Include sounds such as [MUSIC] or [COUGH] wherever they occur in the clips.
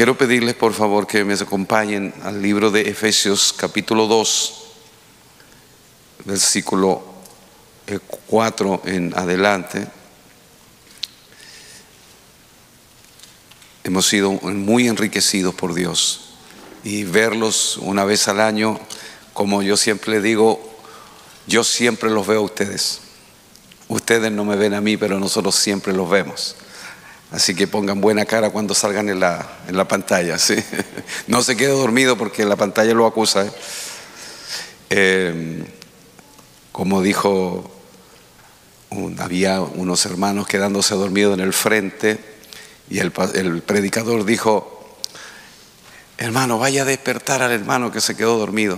quiero pedirles por favor que me acompañen al libro de Efesios capítulo 2, versículo 4 en adelante. Hemos sido muy enriquecidos por Dios y verlos una vez al año, como yo siempre digo, yo siempre los veo a ustedes. Ustedes no me ven a mí, pero nosotros siempre los vemos. Así que pongan buena cara cuando salgan en la, en la pantalla. ¿sí? [LAUGHS] No se quede dormido porque la pantalla lo acusa. ¿eh? Eh, como dijo, había unos hermanos quedándose dormidos en el frente y el, el predicador dijo, hermano, vaya a despertar al hermano que se quedó dormido.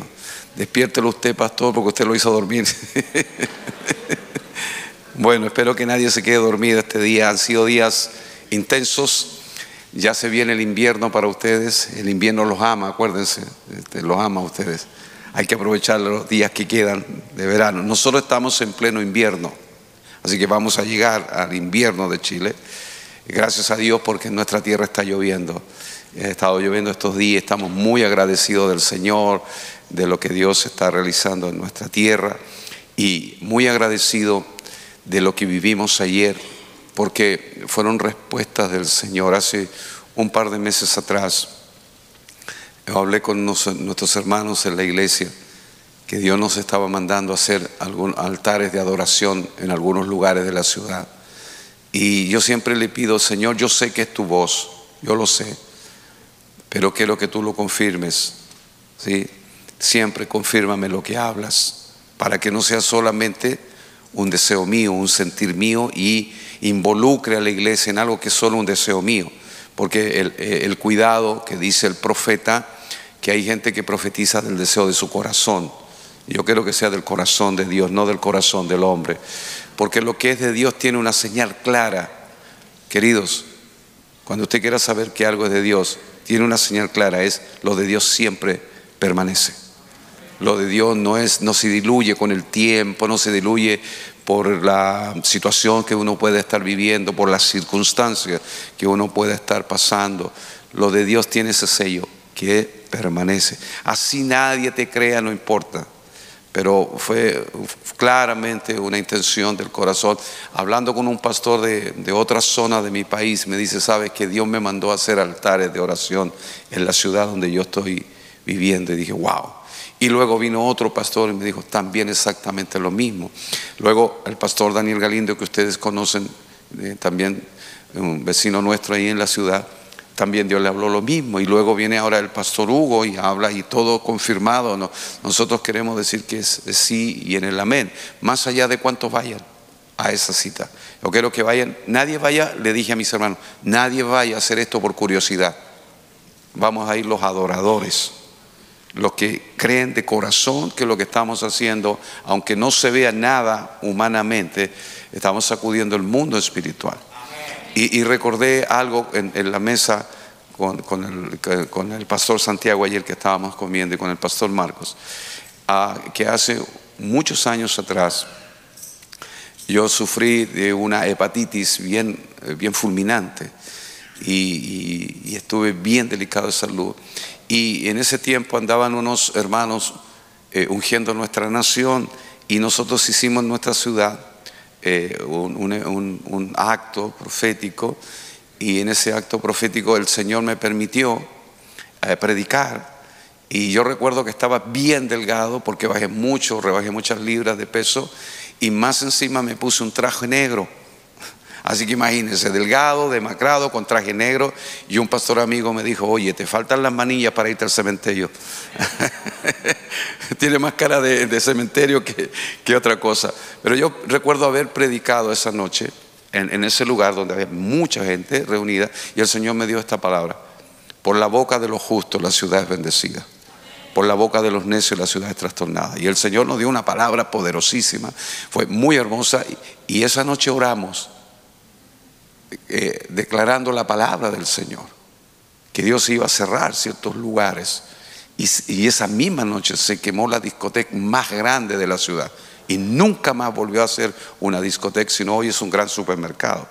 Despiértelo usted, pastor, porque usted lo hizo dormir. [LAUGHS] bueno, espero que nadie se quede dormido este día. Han sido días intensos. Ya se viene el invierno para ustedes. El invierno los ama, acuérdense, este, los ama a ustedes. Hay que aprovechar los días que quedan de verano. Nosotros estamos en pleno invierno, así que vamos a llegar al invierno de Chile. Gracias a Dios porque en nuestra tierra está lloviendo. Ha estado lloviendo estos días, estamos muy agradecidos del Señor, de lo que Dios está realizando en nuestra tierra y muy agradecido de lo que vivimos ayer porque fueron respuestas del Señor. Hace un par de meses atrás hablé con nuestros hermanos en la iglesia que Dios nos estaba mandando a hacer algunos altares de adoración en algunos lugares de la ciudad. Y yo siempre le pido, Señor, yo sé que es tu voz, yo lo sé, pero quiero que tú lo confirmes. ¿sí? Siempre confírmame lo que hablas, para que no sea solamente un deseo mío, un sentir mío y involucre a la iglesia en algo que es solo un deseo mío. Porque el, cuidado que dice el profeta, que hay gente que profetiza del deseo de su corazón. Yo quiero que sea del corazón de Dios, no del corazón del hombre. Porque lo que es de Dios tiene una señal clara. Queridos, cuando usted quiera saber que algo es de Dios, tiene una señal clara, es lo de Dios siempre permanece. Lo de Dios no es no se diluye con el tiempo, no se diluye por la situación que uno puede estar viviendo, por las circunstancias que uno puede estar pasando. Lo de Dios tiene ese sello que permanece. Así nadie te crea, no importa. Pero fue claramente una intención del corazón. Hablando con un pastor de, de otra zona de mi país, me dice, sabes que Dios me mandó a hacer altares de oración en la ciudad donde yo estoy viviendo. Y dije, wow. Y luego vino otro pastor y me dijo también exactamente lo mismo. Luego el pastor Daniel Galindo, que ustedes conocen, eh, también un vecino nuestro ahí en la ciudad, también Dios le habló lo mismo. Y luego viene ahora el pastor Hugo y habla y todo confirmado. Nosotros queremos decir que es, sí y en el amén, más allá de cuántos vayan a esa cita. Yo quiero que vayan, nadie vaya, le dije a mis hermanos, nadie vaya a hacer esto por curiosidad. Vamos a ir los adoradores los que creen de corazón que lo que estamos haciendo, aunque no se vea nada humanamente, estamos sacudiendo el mundo espiritual. Y, recordé algo en, la mesa con, el, pastor Santiago ayer que estábamos comiendo y con el pastor Marcos, ah, que hace muchos años atrás yo sufrí de una hepatitis bien, bien fulminante y, y estuve bien delicado de salud. Y en ese tiempo andaban unos hermanos eh, ungiendo nuestra nación y nosotros hicimos en nuestra ciudad eh, un, acto profético y en ese acto profético el Señor me permitió eh, predicar. Y yo recuerdo que estaba bien delgado porque bajé mucho, rebajé muchas libras de peso y más encima me puse un traje negro Así que imagínense, delgado, demacrado, con traje negro. Y un pastor amigo me dijo, oye, te faltan las manillas para irte al cementerio. [LAUGHS] Tiene más cara de, cementerio que, otra cosa. Pero yo recuerdo haber predicado esa noche en, en ese lugar donde había mucha gente reunida y el Señor me dio esta palabra. Por la boca de los justos la ciudad es bendecida por la boca de los necios la ciudad es trastornada. Y el Señor nos dio una palabra poderosísima, fue muy hermosa y esa noche oramos eh, declarando la palabra del Señor, que Dios iba a cerrar ciertos lugares. Y, esa misma noche se quemó la discoteca más grande de la ciudad. Y nunca más volvió a ser una discoteca, sino hoy es un gran supermercado.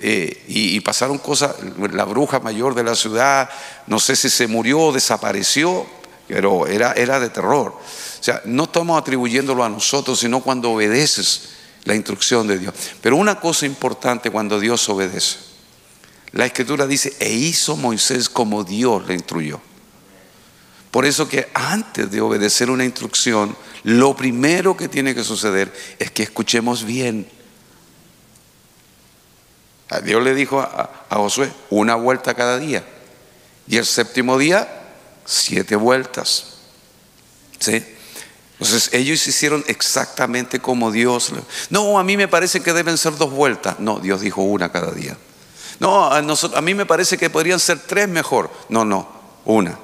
eh, y, pasaron cosas, la bruja mayor de la ciudad, no sé si se murió o desapareció, pero era, era de terror. O sea, no estamos atribuyéndolo a nosotros, sino cuando obedeces la instrucción de Dios. Pero una cosa importante cuando Dios obedece, la escritura dice, e hizo Moisés como Dios le instruyó. Por eso que antes de obedecer una instrucción, lo primero que tiene que suceder es que escuchemos bien. Dios le dijo a, Josué, una vuelta cada día. Y el séptimo día, siete vueltas. ¿Sí? Entonces ellos hicieron exactamente como Dios. No, a mí me parece que deben ser dos vueltas. No, Dios dijo una cada día. No, a, a mí me parece que podrían ser tres mejor. No, no, una.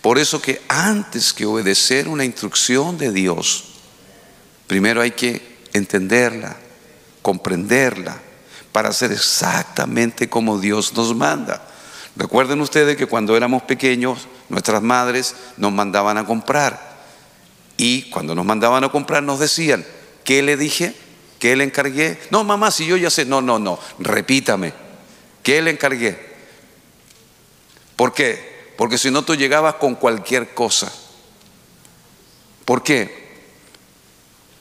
Por eso que antes que obedecer una instrucción de Dios, primero hay que entenderla, comprenderla, para hacer exactamente como Dios nos manda. Recuerden ustedes que cuando éramos pequeños, nuestras madres nos mandaban a comprar. Y cuando nos mandaban a comprar nos decían, ¿qué le dije? ¿Qué le encargué? No, mamá, si yo ya sé. No, no, no, repítame. ¿Qué le encargué? ¿Por qué? Porque si no, tú llegabas con cualquier cosa. ¿Por qué?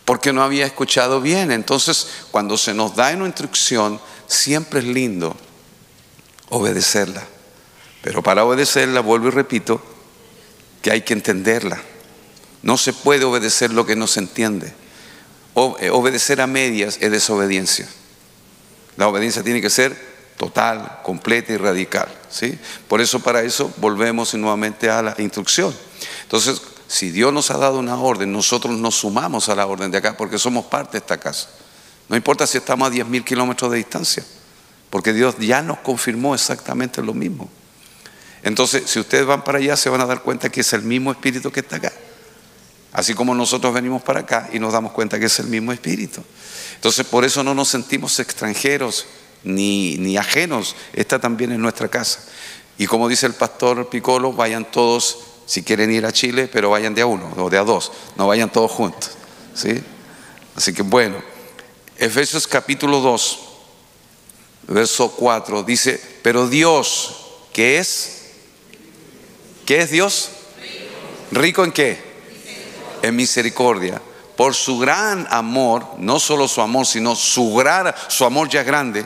Porque no había escuchado bien. Entonces, cuando se nos da una instrucción, siempre es lindo obedecerla. Pero para obedecerla, vuelvo y repito, que hay que entenderla. No se puede obedecer lo que no se entiende. Eh, obedecer a medias es desobediencia. La obediencia tiene que ser total, completa y radical. ¿sí? Por eso para eso volvemos nuevamente a la instrucción. Entonces, si Dios nos ha dado una orden, nosotros nos sumamos a la orden de acá porque somos parte de esta casa. No importa si estamos a 10 mil kilómetros de distancia, porque Dios ya nos confirmó exactamente lo mismo. Entonces, si ustedes van para allá, se van a dar cuenta que es el mismo espíritu que está acá. Así como nosotros venimos para acá y nos damos cuenta que es el mismo espíritu. Entonces, por eso no nos sentimos extranjeros ni, ni ajenos, está también en nuestra casa. Y como dice el pastor Picolo, vayan todos, si quieren ir a Chile, pero vayan de a uno o de a dos, no vayan todos juntos. ¿sí? Así que bueno, Efesios capítulo 2, verso 4, dice, pero Dios, ¿qué es? ¿Qué es Dios? ¿Rico en qué? En misericordia. Por su gran amor, no solo su amor, sino su, gran, su amor ya grande,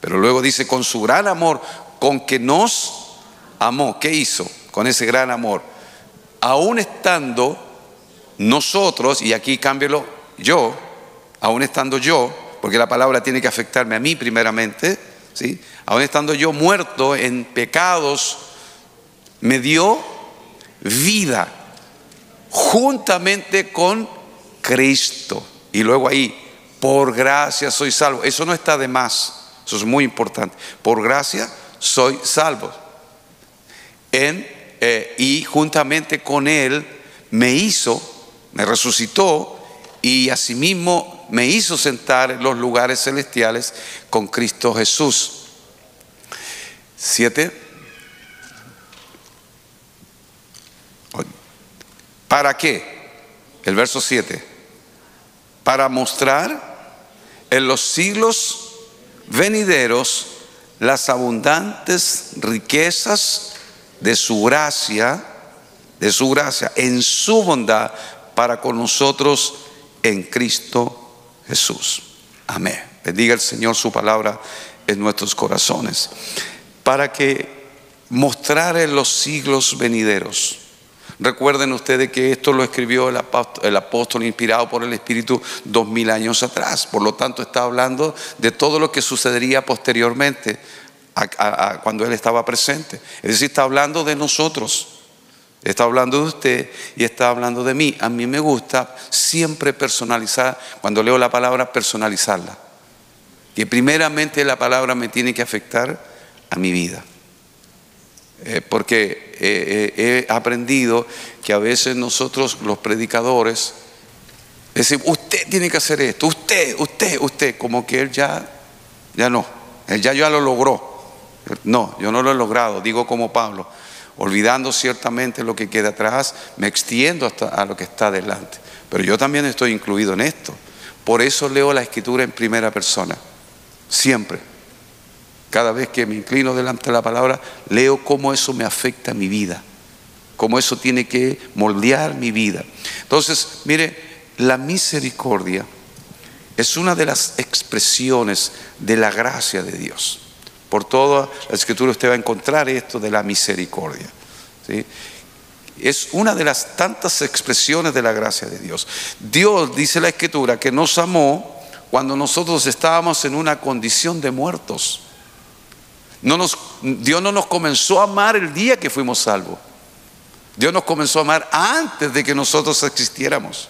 pero luego dice, con su gran amor, con que nos amó. ¿Qué hizo con ese gran amor? Aún estando nosotros, y aquí cámbielo yo, aún estando yo, porque la palabra tiene que afectarme a mí primeramente, ¿sí? aún estando yo muerto en pecados, me dio vida juntamente con Cristo. Y luego ahí, por gracia soy salvo. Eso no está de más. Eso es muy importante. Por gracia soy salvo. En, eh, y juntamente con Él me hizo, me resucitó y asimismo me hizo sentar en los lugares celestiales con Cristo Jesús. Siete. ¿Para qué? El verso 7. Para mostrar en los siglos venideros las abundantes riquezas de su gracia, de su gracia, en su bondad para con nosotros en Cristo Jesús. Amén. Bendiga el Señor su palabra en nuestros corazones. Para que mostrar en los siglos venideros Recuerden ustedes que esto lo escribió el apóstol, inspirado por el Espíritu dos mil años atrás. Por lo tanto, está hablando de todo lo que sucedería posteriormente cuando Él estaba presente. Es decir, está hablando de nosotros. Está hablando de usted y está hablando de mí. A mí me gusta siempre personalizar, cuando leo la palabra, personalizarla. Que primeramente la palabra me tiene que afectar a mi vida. Eh, porque eh, eh, he aprendido que a veces nosotros los predicadores decimos, usted tiene que hacer esto, usted, usted, usted, como que él ya, ya no, él ya, ya lo logró. No, yo no lo he logrado, digo como Pablo, olvidando ciertamente lo que queda atrás, me extiendo hasta a lo que está adelante. Pero yo también estoy incluido en esto. Por eso leo la escritura en primera persona, siempre. Cada vez que me inclino delante de la palabra, leo cómo eso me afecta a mi vida, cómo eso tiene que moldear mi vida. Entonces, mire, la misericordia es una de las expresiones de la gracia de Dios. Por toda la escritura usted va a encontrar esto de la misericordia. Es una de las tantas expresiones de la gracia de Dios. Dios, dice la escritura, que nos amó cuando nosotros estábamos en una condición de muertos. No nos, Dios no nos comenzó a amar el día que fuimos salvos. Dios nos comenzó a amar antes de que nosotros existiéramos.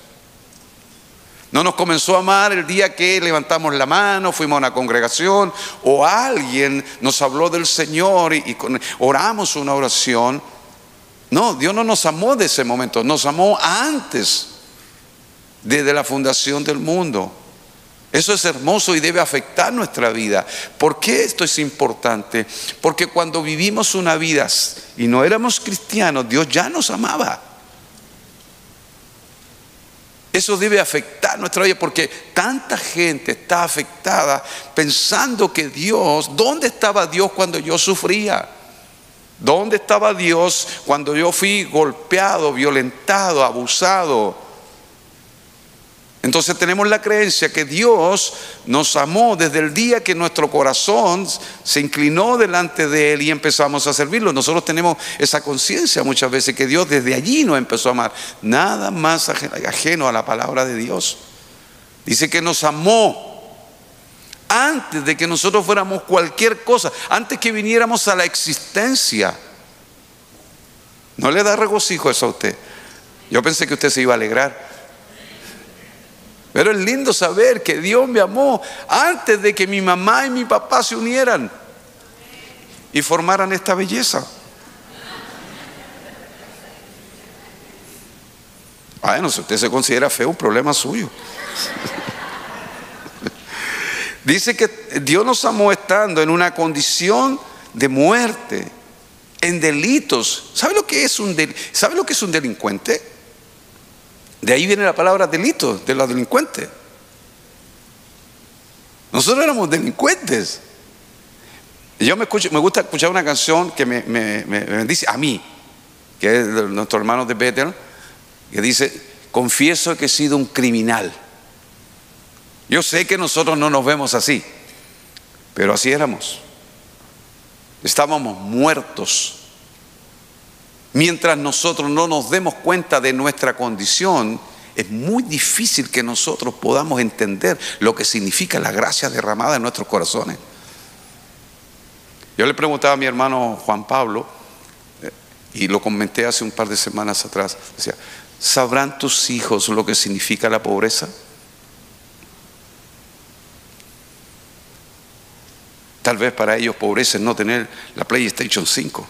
No nos comenzó a amar el día que levantamos la mano, fuimos a una congregación o alguien nos habló del Señor y, oramos una oración. No, Dios no nos amó de ese momento, nos amó antes, desde la fundación del mundo. Eso es hermoso y debe afectar nuestra vida. ¿Por qué esto es importante? Porque cuando vivimos una vida y no éramos cristianos, Dios ya nos amaba. Eso debe afectar nuestra vida porque tanta gente está afectada pensando que Dios, ¿dónde estaba Dios cuando yo sufría? ¿Dónde estaba Dios cuando yo fui golpeado, violentado, abusado? Entonces tenemos la creencia que Dios nos amó desde el día que nuestro corazón se inclinó delante de Él y empezamos a servirlo. Nosotros tenemos esa conciencia muchas veces que Dios desde allí nos empezó a amar. Nada más ajeno a la palabra de Dios. Dice que nos amó antes de que nosotros fuéramos cualquier cosa, antes que viniéramos a la existencia. ¿No le da regocijo eso a usted? Yo pensé que usted se iba a alegrar. Pero es lindo saber que Dios me amó antes de que mi mamá y mi papá se unieran y formaran esta belleza. Bueno, si usted se considera feo, un problema suyo. [LAUGHS] Dice que Dios nos amó estando en una condición de muerte, en delitos. ¿Sabe lo que es un, ¿sabe lo que es un delincuente? De ahí viene la palabra delito, de los delincuentes. Nosotros éramos delincuentes. yo me, escucho, me gusta escuchar una canción que me, me, dice a mí, que es de nuestro hermano de Bethel, que dice, confieso que he sido un criminal. Yo sé que nosotros no nos vemos así, pero así éramos. Estábamos muertos Mientras nosotros no nos demos cuenta de nuestra condición, es muy difícil que nosotros podamos entender lo que significa la gracia derramada en nuestros corazones. Yo le preguntaba a mi hermano Juan Pablo, eh, y lo comenté hace un par de semanas atrás, decía, ¿sabrán tus hijos lo que significa la pobreza? Tal vez para ellos pobreza es no tener la PlayStation 5.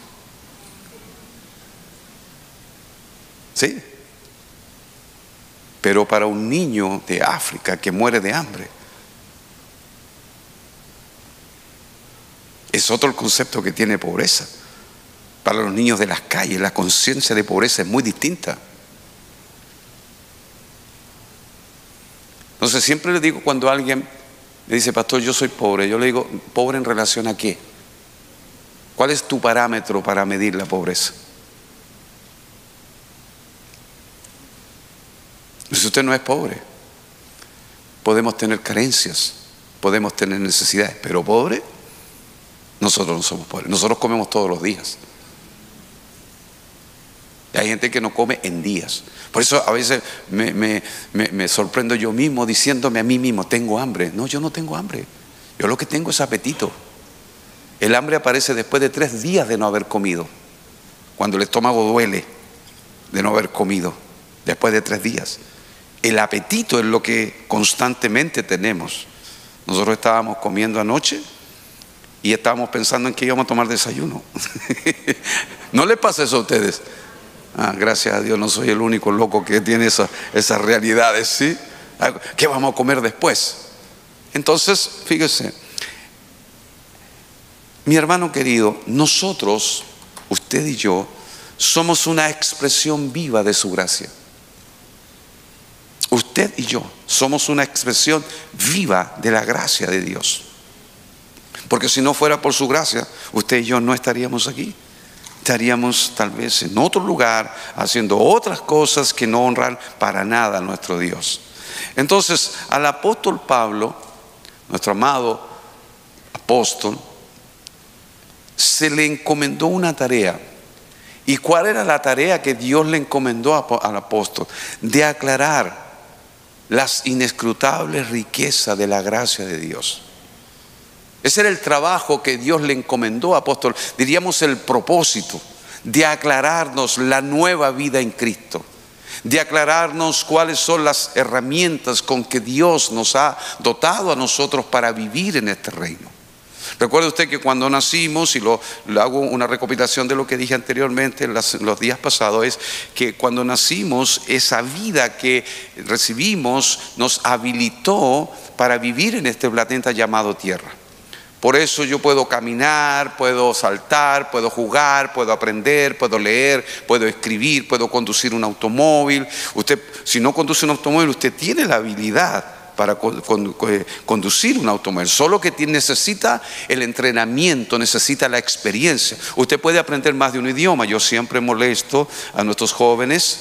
Sí. Pero para un niño de África que muere de hambre, es otro el concepto que tiene pobreza. Para los niños de las calles, la conciencia de pobreza es muy distinta. Entonces siempre le digo cuando alguien me dice, pastor, yo soy pobre, yo le digo, pobre en relación a qué? ¿Cuál es tu parámetro para medir la pobreza? Si usted no es pobre, podemos tener carencias, podemos tener necesidades, pero pobre, nosotros no somos pobres. Nosotros comemos todos los días. Hay gente que no come en días. Por eso a veces me, me, sorprendo yo mismo diciéndome a mí mismo, tengo hambre. No, yo no tengo hambre. Yo lo que tengo es apetito. El hambre aparece después de tres días de no haber comido. Cuando el estómago duele de no haber comido. Después de tres días. El apetito es lo que constantemente tenemos. Nosotros estábamos comiendo anoche y estábamos pensando en que íbamos a tomar desayuno. [LAUGHS] ¿No le pasa eso a ustedes? Ah, gracias a Dios no soy el único loco que tiene esas realidades, ¿sí? Ah, ¿Qué vamos a comer después? Entonces, fíjese, mi hermano querido, nosotros, usted y yo, somos una expresión viva de su gracia. Usted y yo somos una expresión viva de la gracia de Dios. Porque si no fuera por su gracia, usted y yo no estaríamos aquí. Estaríamos tal vez en otro lugar haciendo otras cosas que no honran para nada a nuestro Dios. Entonces, al apóstol Pablo, nuestro amado apóstol, se le encomendó una tarea. ¿Y cuál era la tarea que Dios le encomendó al apóstol? De aclarar las inescrutables riquezas de la gracia de Dios. Ese era el trabajo que Dios le encomendó, apóstol, diríamos el propósito de aclararnos la nueva vida en Cristo, de aclararnos cuáles son las herramientas con que Dios nos ha dotado a nosotros para vivir en este reino. Recuerde usted que cuando nacimos, y lo, hago una recopilación de lo que dije anteriormente en los días pasados, es que cuando nacimos, esa vida que recibimos nos habilitó para vivir en este planeta llamado tierra. Por eso yo puedo caminar, puedo saltar, puedo jugar, puedo aprender, puedo leer, puedo escribir, puedo conducir un automóvil. Usted, si no conduce un automóvil, usted tiene la habilidad para eh, conducir un automóvil. Solo que necesita el entrenamiento, necesita la experiencia. Usted puede aprender más de un idioma. Yo siempre molesto a nuestros jóvenes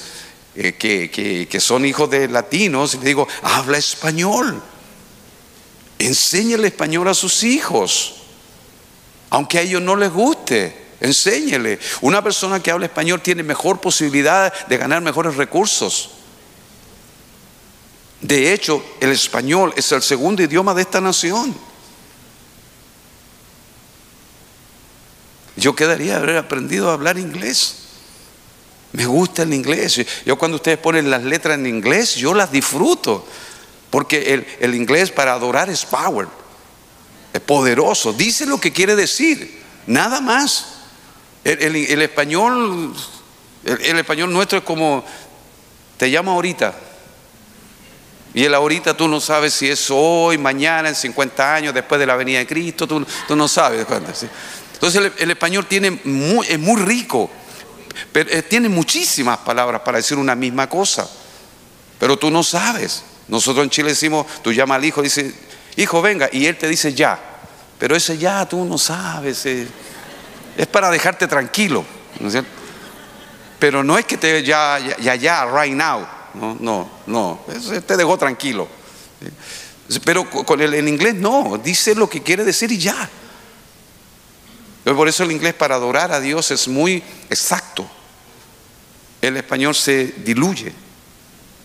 eh, que, que son hijos de latinos y le digo, habla español. Enséñele español a sus hijos, aunque a ellos no les guste. Enséñele. Una persona que habla español tiene mejor posibilidad de ganar mejores recursos. De hecho, el español es el segundo idioma de esta nación. Yo quedaría haber aprendido a hablar inglés. Me gusta el inglés. Yo cuando ustedes ponen las letras en inglés, yo las disfruto. Porque el, inglés para adorar es power, es poderoso, dice lo que quiere decir, nada más. El, español, el, español nuestro es como, te llamo ahorita, y el ahorita tú no sabes si es hoy, mañana, en 50 años, después de la venida de Cristo, tú, no sabes. Entonces el, español tiene es muy rico, pero, eh, tiene muchísimas palabras para decir una misma cosa, pero tú no sabes. Nosotros en Chile decimos, tú llamas al hijo, dice, hijo, venga, y él te dice ya. Pero ese ya tú no sabes, eh, es para dejarte tranquilo, ¿no es cierto? Pero no es que te ya, ya, ya, right now. No, no, no, te dejó tranquilo. Pero con el, en inglés no, dice lo que quiere decir y ya. Por eso el inglés para adorar a Dios es muy exacto. El español se diluye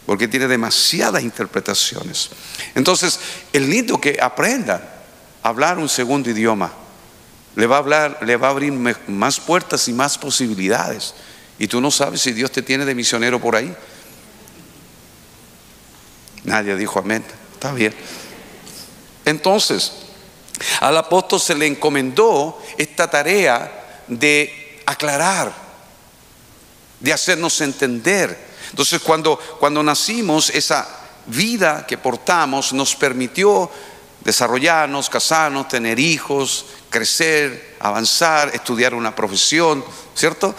porque tiene demasiadas interpretaciones. Entonces, el lindo que aprenda a hablar un segundo idioma le va a hablar, le va a abrir más puertas y más posibilidades. Y tú no sabes si Dios te tiene de misionero por ahí. Nadie dijo amén. Está bien. Entonces, al apóstol se le encomendó esta tarea de aclarar, de hacernos entender entonces cuando, cuando nacimos, esa vida que portamos nos permitió desarrollarnos, casarnos, tener hijos, crecer, avanzar, estudiar una profesión, ¿cierto?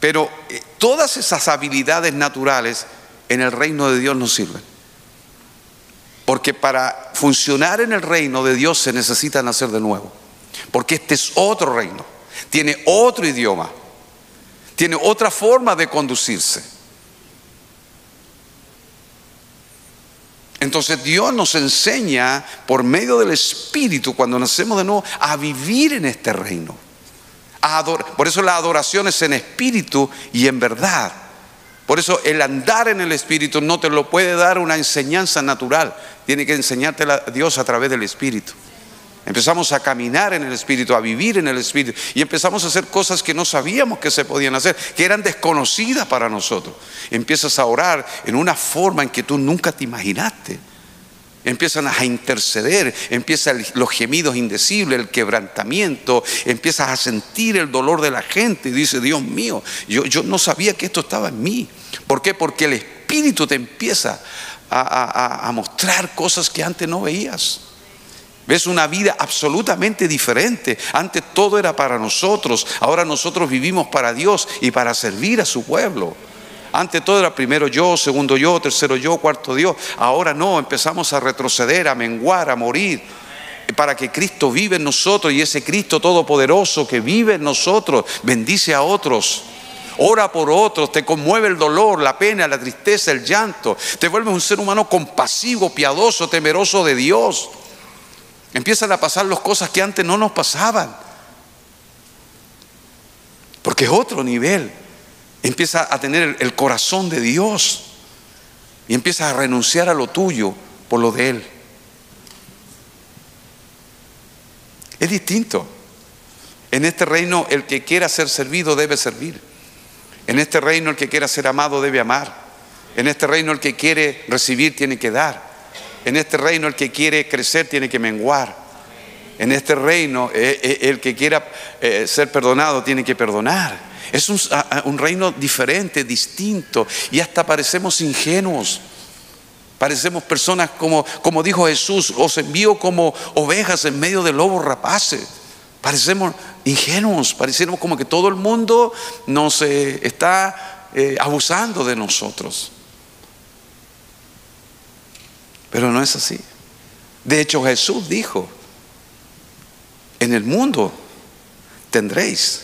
Pero eh, todas esas habilidades naturales en el reino de Dios no sirven. Porque para funcionar en el reino de Dios se necesita nacer de nuevo. Porque este es otro reino, tiene otro idioma, tiene otra forma de conducirse. Entonces Dios nos enseña por medio del Espíritu, cuando nacemos de nuevo, a vivir en este reino. por eso la adoración es en espíritu y en verdad. Por eso el andar en el Espíritu no te lo puede dar una enseñanza natural. Tiene que enseñarte Dios a través del Espíritu. Empezamos a caminar en el Espíritu, a vivir en el Espíritu. Y empezamos a hacer cosas que no sabíamos que se podían hacer, que eran desconocidas para nosotros. Empiezas a orar en una forma en que tú nunca te imaginaste. Empiezan a interceder, empiezan los gemidos indecibles, el quebrantamiento, empiezas a sentir el dolor de la gente y dice, Dios mío, yo no sabía que esto estaba en mí. ¿Por qué? Porque el Espíritu te empieza a mostrar cosas que antes no veías. Ves una vida absolutamente diferente. Antes todo era para nosotros. Ahora nosotros vivimos para Dios y para servir a su pueblo. Antes todo era primero yo, segundo yo, tercero yo, cuarto Dios. Ahora no, empezamos a retroceder, a menguar, a morir. para que Cristo vive en nosotros y ese Cristo todopoderoso que vive en nosotros bendice a otros. Ora por otros, te conmueve el dolor, la pena, la tristeza, el llanto. Te vuelves un ser humano compasivo, piadoso, temeroso de Dios. Empiezan a pasar las cosas que antes no nos pasaban. Porque es otro nivel. Empieza a tener el corazón de Dios y empieza a renunciar a lo tuyo por lo de Él. Es distinto. En este reino el que quiera ser servido debe servir. En este reino el que quiera ser amado debe amar. En este reino el que quiere recibir tiene que dar. En este reino el que quiere crecer tiene que menguar. En este reino eh, eh, el que quiera eh, ser perdonado tiene que perdonar. Es un, un reino diferente, distinto. Y hasta parecemos ingenuos. Parecemos personas como, como dijo Jesús, os envío como ovejas en medio de lobos rapaces. Parecemos ingenuos, parecemos como que todo el mundo nos eh, está eh, abusando de nosotros. Pero no es así. De hecho Jesús dijo, en el mundo tendréis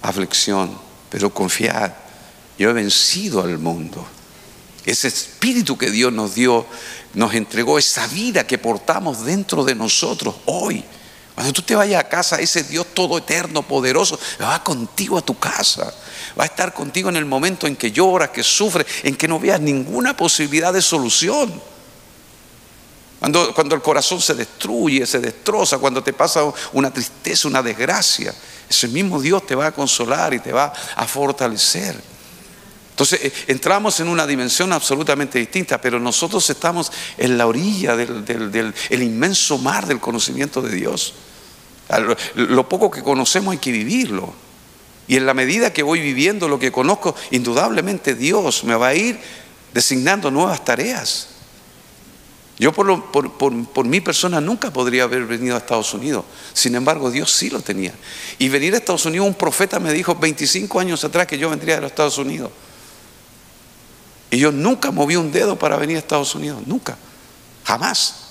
aflicción, pero confiad, yo he vencido al mundo. Ese espíritu que Dios nos dio, nos entregó, esa vida que portamos dentro de nosotros hoy. Cuando tú te vayas a casa, ese Dios todo eterno, poderoso, va contigo a tu casa. Va a estar contigo en el momento en que lloras, que sufres, en que no veas ninguna posibilidad de solución. Cuando, cuando el corazón se destruye, se destroza, cuando te pasa una tristeza, una desgracia, ese mismo Dios te va a consolar y te va a fortalecer. Entonces eh, entramos en una dimensión absolutamente distinta, pero nosotros estamos en la orilla del, inmenso mar del conocimiento de Dios. Lo poco que conocemos hay que vivirlo. Y en la medida que voy viviendo lo que conozco, indudablemente Dios me va a ir designando nuevas tareas. Yo por, mi persona nunca podría haber venido a Estados Unidos. Sin embargo, Dios sí lo tenía. Y venir a Estados Unidos, un profeta me dijo 25 años atrás que yo vendría a los Estados Unidos. Y yo nunca moví un dedo para venir a Estados Unidos, nunca, jamás.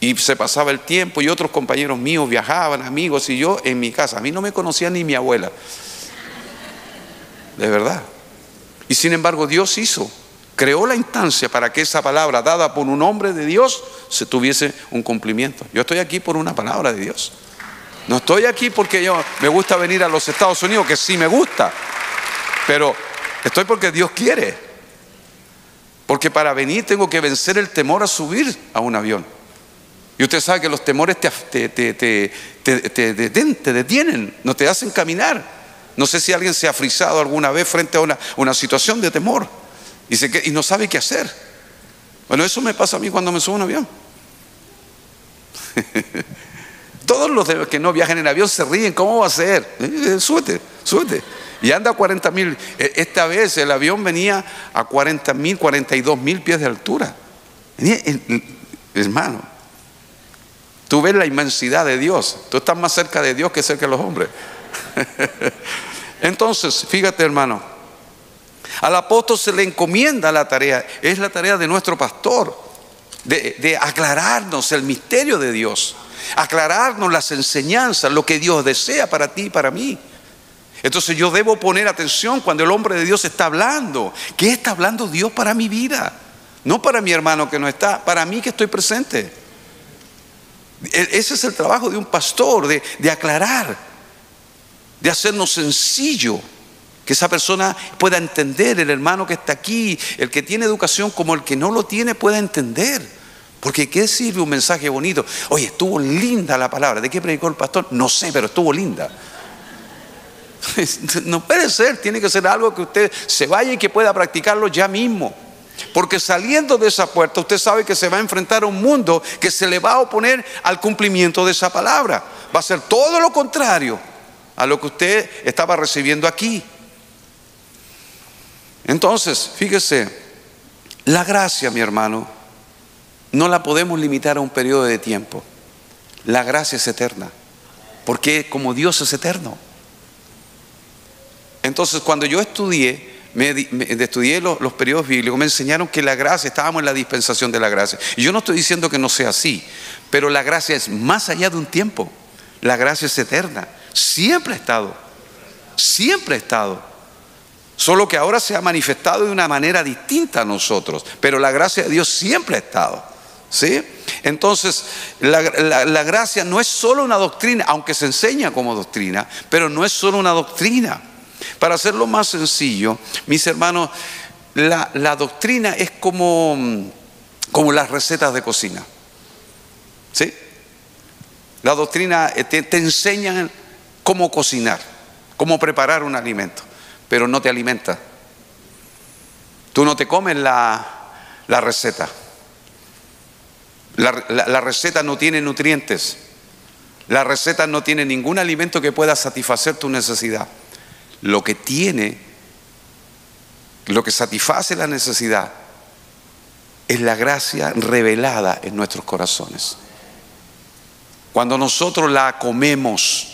Y se pasaba el tiempo y otros compañeros míos viajaban, amigos, y yo en mi casa. A mí no me conocía ni mi abuela. De verdad. Y sin embargo Dios hizo, creó la instancia para que esa palabra dada por un hombre de Dios se tuviese un cumplimiento. Yo estoy aquí por una palabra de Dios. No estoy aquí porque yo me gusta venir a los Estados Unidos, que sí me gusta. Pero Estoy porque Dios quiere. Porque para venir tengo que vencer el temor a subir a un avión. Y usted sabe que los temores te, detienen, no te hacen caminar. No sé si alguien se ha frisado alguna vez frente a una, situación de temor y, y no sabe qué hacer. Bueno, eso me pasa a mí cuando me subo a un avión. [LAUGHS] Todos los que no viajan en avión se ríen, ¿cómo va a ser? Eh, súbete, súbete. Y anda a 40 mil. E, esta vez el avión venía a 40 mil, 42 mil pies de altura. Hermano, tú ves la inmensidad de Dios. Tú estás más cerca de Dios que cerca de los hombres. [LAUGHS] Entonces, fíjate hermano, al apóstol se le encomienda la tarea, es la tarea de nuestro pastor, de, aclararnos el misterio de Dios, aclararnos las enseñanzas, lo que Dios desea para ti y para mí. Entonces yo debo poner atención cuando el hombre de Dios está hablando. ¿Qué está hablando Dios para mi vida? No para mi hermano que no está, para mí que estoy presente. E-, ese es el trabajo de un pastor, de, aclarar, de hacernos sencillo, que esa persona pueda entender, el hermano que está aquí, el que tiene educación como el que no lo tiene, pueda entender. Porque ¿qué sirve un mensaje bonito? Oye, estuvo linda la palabra. ¿De qué predicó el pastor? No sé, pero estuvo linda. [LAUGHS] No puede ser, tiene que ser algo que usted se vaya y que pueda practicarlo ya mismo. Porque saliendo de esa puerta usted sabe que se va a enfrentar a un mundo que se le va a oponer al cumplimiento de esa palabra. Va a ser todo lo contrario a lo que usted estaba recibiendo aquí. Entonces, fíjese, la gracia, mi hermano, no la podemos limitar a un periodo de tiempo. La gracia es eterna, porque como Dios es eterno. Entonces, cuando yo estudié, me, estudié los, los, periodos bíblicos, me enseñaron que la gracia, estábamos en la dispensación de la gracia. Y yo no estoy diciendo que no sea así, pero la gracia es más allá de un tiempo. La gracia es eterna. Siempre ha estado. Siempre ha estado. Solo que ahora se ha manifestado de una manera distinta a nosotros. Pero la gracia de Dios siempre ha estado. ¿Sí? Entonces, la, la, gracia no es solo una doctrina, aunque se enseña como doctrina, pero no es solo una doctrina. Para hacerlo más sencillo, mis hermanos, la, doctrina es como, como las recetas de cocina. ¿Sí? La doctrina eh, te, enseña cómo cocinar, cómo preparar un alimento, pero no te alimenta. Tú no te comes la, la receta. La, receta no tiene nutrientes. La receta no tiene ningún alimento que pueda satisfacer tu necesidad. Lo que tiene, lo que satisface la necesidad, es la gracia revelada en nuestros corazones. Cuando nosotros la comemos,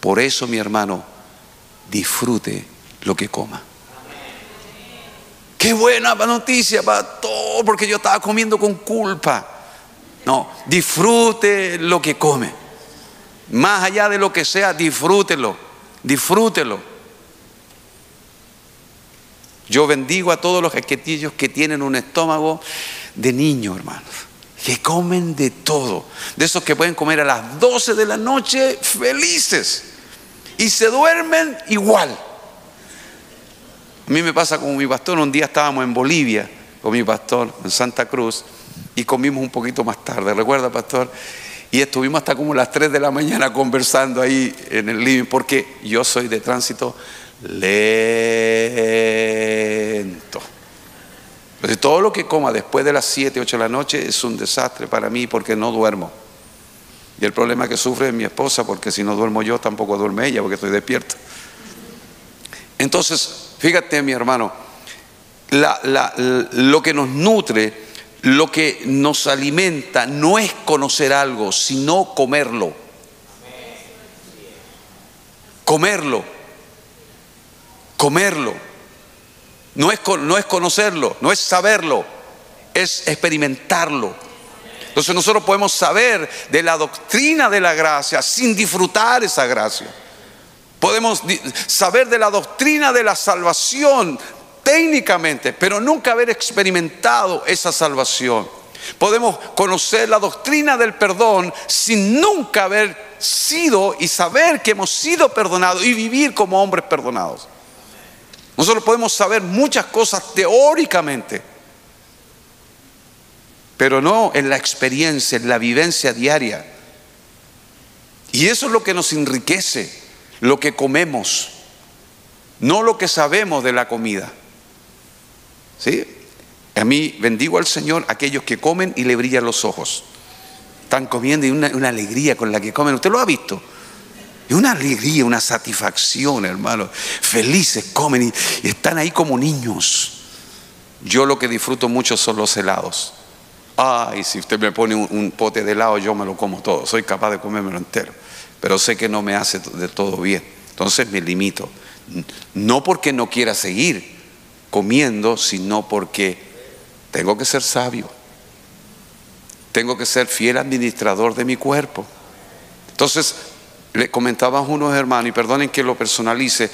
por eso mi hermano, disfrute lo que coma. Qué buena noticia, todo porque yo estaba comiendo con culpa. No, disfrute lo que come. Más allá de lo que sea, disfrútelo, disfrútelo. Yo bendigo a todos los jaquetillos que tienen un estómago de niño, hermanos. Que comen de todo. De esos que pueden comer a las 12 de la noche felices. Y se duermen igual. A mí me pasa como mi pastor, un día estábamos en Bolivia con mi pastor, en Santa Cruz, y comimos un poquito más tarde, ¿recuerda, pastor? Y estuvimos hasta como las 3 de la mañana conversando ahí en el living, porque yo soy de tránsito lento. Entonces, todo lo que coma después de las 7, 8 de la noche es un desastre para mí porque no duermo. Y el problema que sufre es mi esposa, porque si no duermo yo, tampoco duerme ella, porque estoy despierto. Entonces, Fíjate, mi hermano, lo que nos nutre, lo que nos alimenta, no es conocer algo, sino comerlo. Comerlo. Comerlo. No es, no es conocerlo, no es saberlo, es experimentarlo. Entonces nosotros podemos saber de la doctrina de la gracia sin disfrutar esa gracia. Podemos saber de la doctrina de la salvación técnicamente, pero nunca haber experimentado esa salvación. Podemos conocer la doctrina del perdón sin nunca haber sido y saber que hemos sido perdonados y vivir como hombres perdonados. Nosotros podemos saber muchas cosas teóricamente, pero no en la experiencia, en la vivencia diaria. Y eso es lo que nos enriquece lo que comemos, no lo que sabemos de la comida. ¿Sí? A mí bendigo al Señor aquellos que comen y le brillan los ojos. Están comiendo y una, una alegría con la que comen. ¿Usted lo ha visto? Es una alegría, una satisfacción, hermano. Felices comen y, están ahí como niños. Yo lo que disfruto mucho son los helados. Ay, si usted me pone un, un, pote de helado, yo me lo como todo. Soy capaz de comérmelo entero pero sé que no me hace de todo bien. Entonces me limito. No porque no quiera seguir comiendo, sino porque tengo que ser sabio. Tengo que ser fiel administrador de mi cuerpo. Entonces, le comentaban unos hermanos, y perdonen que lo personalice,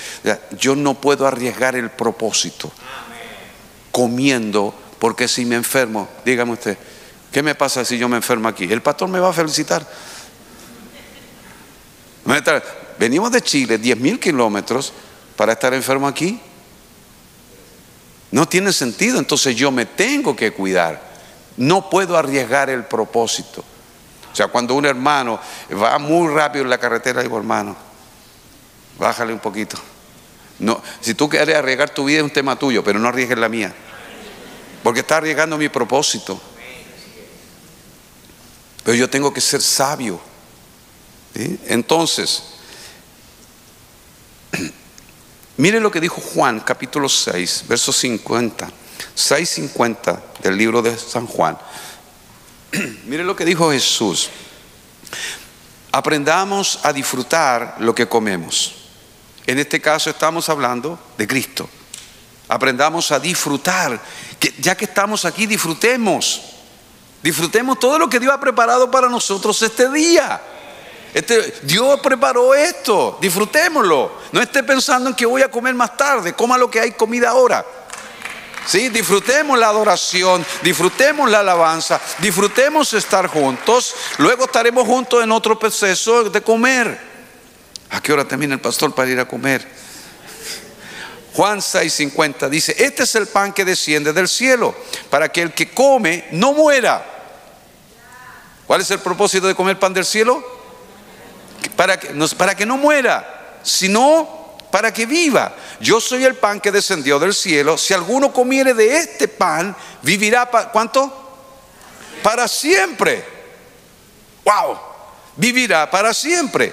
yo no puedo arriesgar el propósito comiendo, porque si me enfermo, dígame usted, ¿qué me pasa si yo me enfermo aquí? El pastor me va a felicitar. Venimos de Chile 10 mil kilómetros para estar enfermo aquí. No tiene sentido, entonces yo me tengo que cuidar. No puedo arriesgar el propósito. O sea, cuando un hermano va muy rápido en la carretera, digo, hermano, bájale un poquito. No, si tú quieres arriesgar tu vida es un tema tuyo, pero no arriesgues la mía. Porque está arriesgando mi propósito. Pero yo tengo que ser sabio. Entonces, mire lo que dijo Juan, capítulo 6, verso 50, 6.50 del libro de San Juan. [CLEARS THROAT] mire lo que dijo Jesús. Aprendamos a disfrutar lo que comemos. En este caso estamos hablando de Cristo. Aprendamos a disfrutar. Que ya que estamos aquí, disfrutemos. Disfrutemos todo lo que Dios ha preparado para nosotros este día. Este, Dios preparó esto, disfrutémoslo. No esté pensando en que voy a comer más tarde, coma lo que hay comida ahora. ¿Sí? Disfrutemos la adoración, disfrutemos la alabanza, disfrutemos estar juntos. Luego estaremos juntos en otro proceso de comer. ¿A qué hora termina el pastor para ir a comer? Juan 6:50 dice, este es el pan que desciende del cielo, para que el que come no muera. ¿Cuál es el propósito de comer pan del cielo? Para que, para que no muera, sino para que viva. Yo soy el pan que descendió del cielo. Si alguno comiere de este pan, vivirá, ¿cuánto? Para siempre. ¡Wow! Vivirá para siempre.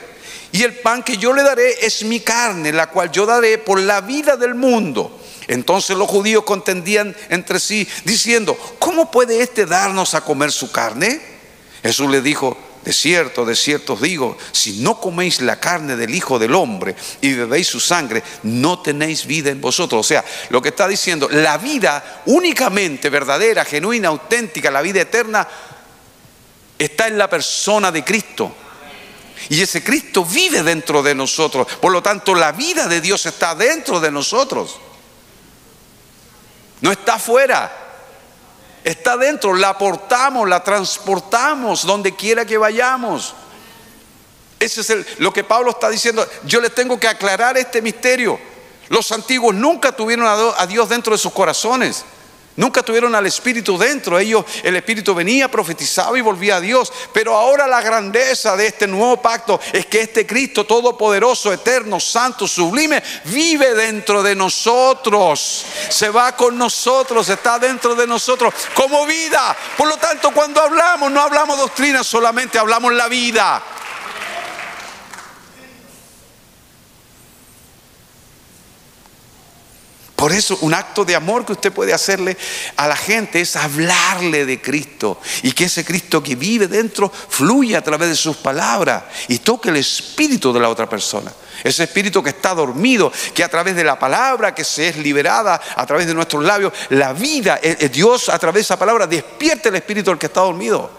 Y el pan que yo le daré es mi carne, la cual yo daré por la vida del mundo. Entonces los judíos contendían entre sí, diciendo, ¿cómo puede éste darnos a comer su carne? Jesús le dijo, de cierto, de cierto os digo, si no coméis la carne del Hijo del Hombre y bebéis su sangre, no tenéis vida en vosotros. O sea, lo que está diciendo, la vida únicamente verdadera, genuina, auténtica, la vida eterna, está en la persona de Cristo. Y ese Cristo vive dentro de nosotros. Por lo tanto, la vida de Dios está dentro de nosotros. No está afuera. Está dentro. La aportamos, la transportamos donde quiera que vayamos. Ese es lo que Pablo está diciendo. Yo les tengo que aclarar este misterio. Los antiguos nunca tuvieron a Dios dentro de sus corazones. Nunca tuvieron al Espíritu dentro. Ellos, el Espíritu venía, profetizaba y volvía a Dios. Pero ahora la grandeza de este nuevo pacto es que este Cristo todopoderoso, eterno, santo, sublime, vive dentro de nosotros. Se va con nosotros, está dentro de nosotros como vida. Por lo tanto, cuando hablamos, no hablamos doctrina, solamente hablamos la vida. Por eso un acto de amor que usted puede hacerle a la gente es hablarle de Cristo y que ese Cristo que vive dentro fluya a través de sus palabras y toque el espíritu de la otra persona. Ese espíritu que está dormido, que a través de la palabra que se es liberada a través de nuestros labios, la vida, eh, eh, Dios a través de esa palabra despierte el espíritu del que está dormido.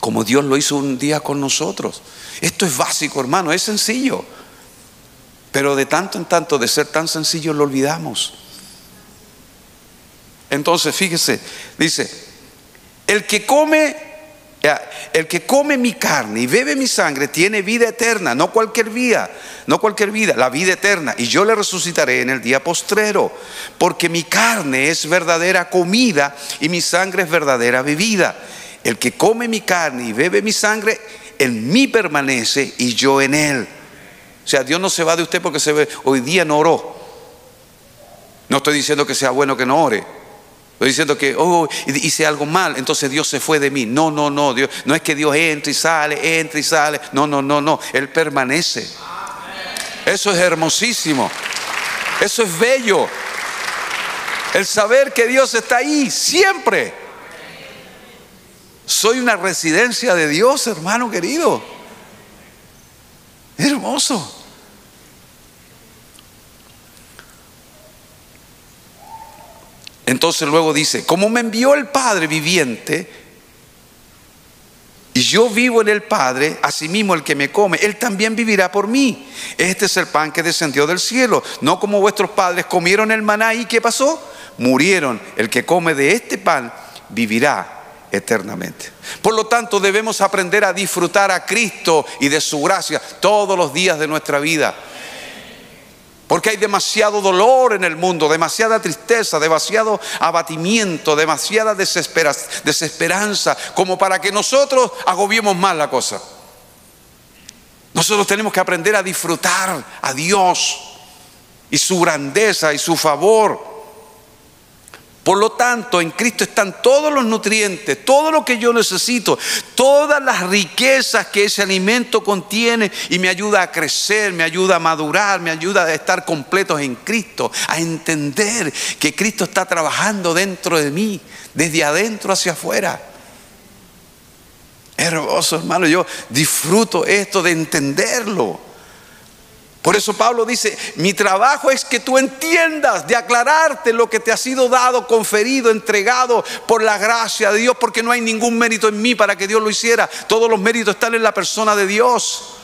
Como Dios lo hizo un día con nosotros. Esto es básico, hermano, es sencillo. Pero de tanto en tanto, de ser tan sencillo, lo olvidamos. Entonces, fíjese, dice, el que come, el que come mi carne y bebe mi sangre tiene vida eterna, no cualquier vida, no cualquier vida, la vida eterna. Y yo le resucitaré en el día postrero, porque mi carne es verdadera comida y mi sangre es verdadera bebida. El que come mi carne y bebe mi sangre, en mí permanece y yo en él. Sea, Dios no se va de usted porque se ve, hoy día no oró. No estoy diciendo que sea bueno que no ore. Estoy diciendo que, oh, hice algo mal, entonces Dios se fue de mí. No, no, no, Dios, no es que Dios entre y sale, entra y sale. No, no, no, no. Él permanece. Eso es hermosísimo. Eso es bello. El saber que Dios está ahí siempre. Soy una residencia de Dios, hermano querido. Hermoso. Entonces luego dice, como me envió el Padre viviente, y yo vivo en el Padre, asimismo el que me come, él también vivirá por mí. Este es el pan que descendió del cielo, no como vuestros padres comieron el maná y ¿qué pasó? Murieron. El que come de este pan vivirá eternamente. Por lo tanto, debemos aprender a disfrutar a Cristo y de su gracia todos los días de nuestra vida. Porque hay demasiado dolor en el mundo, demasiada tristeza, demasiado abatimiento, demasiada desesperanza, como para que nosotros agobiemos más la cosa. Nosotros tenemos que aprender a disfrutar a Dios y su grandeza y su favor por lo tanto, en Cristo están todos los nutrientes, todo lo que yo necesito, todas las riquezas que ese alimento contiene y me ayuda a crecer, me ayuda a madurar, me ayuda a estar completos en Cristo, a entender que Cristo está trabajando dentro de mí, desde adentro hacia afuera. Hermoso hermano, yo disfruto esto de entenderlo. Por eso Pablo dice, mi trabajo es que tú entiendas, de aclararte lo que te ha sido dado, conferido, entregado por la gracia de Dios, porque no hay ningún mérito en mí para que Dios lo hiciera. Todos los méritos están en la persona de Dios.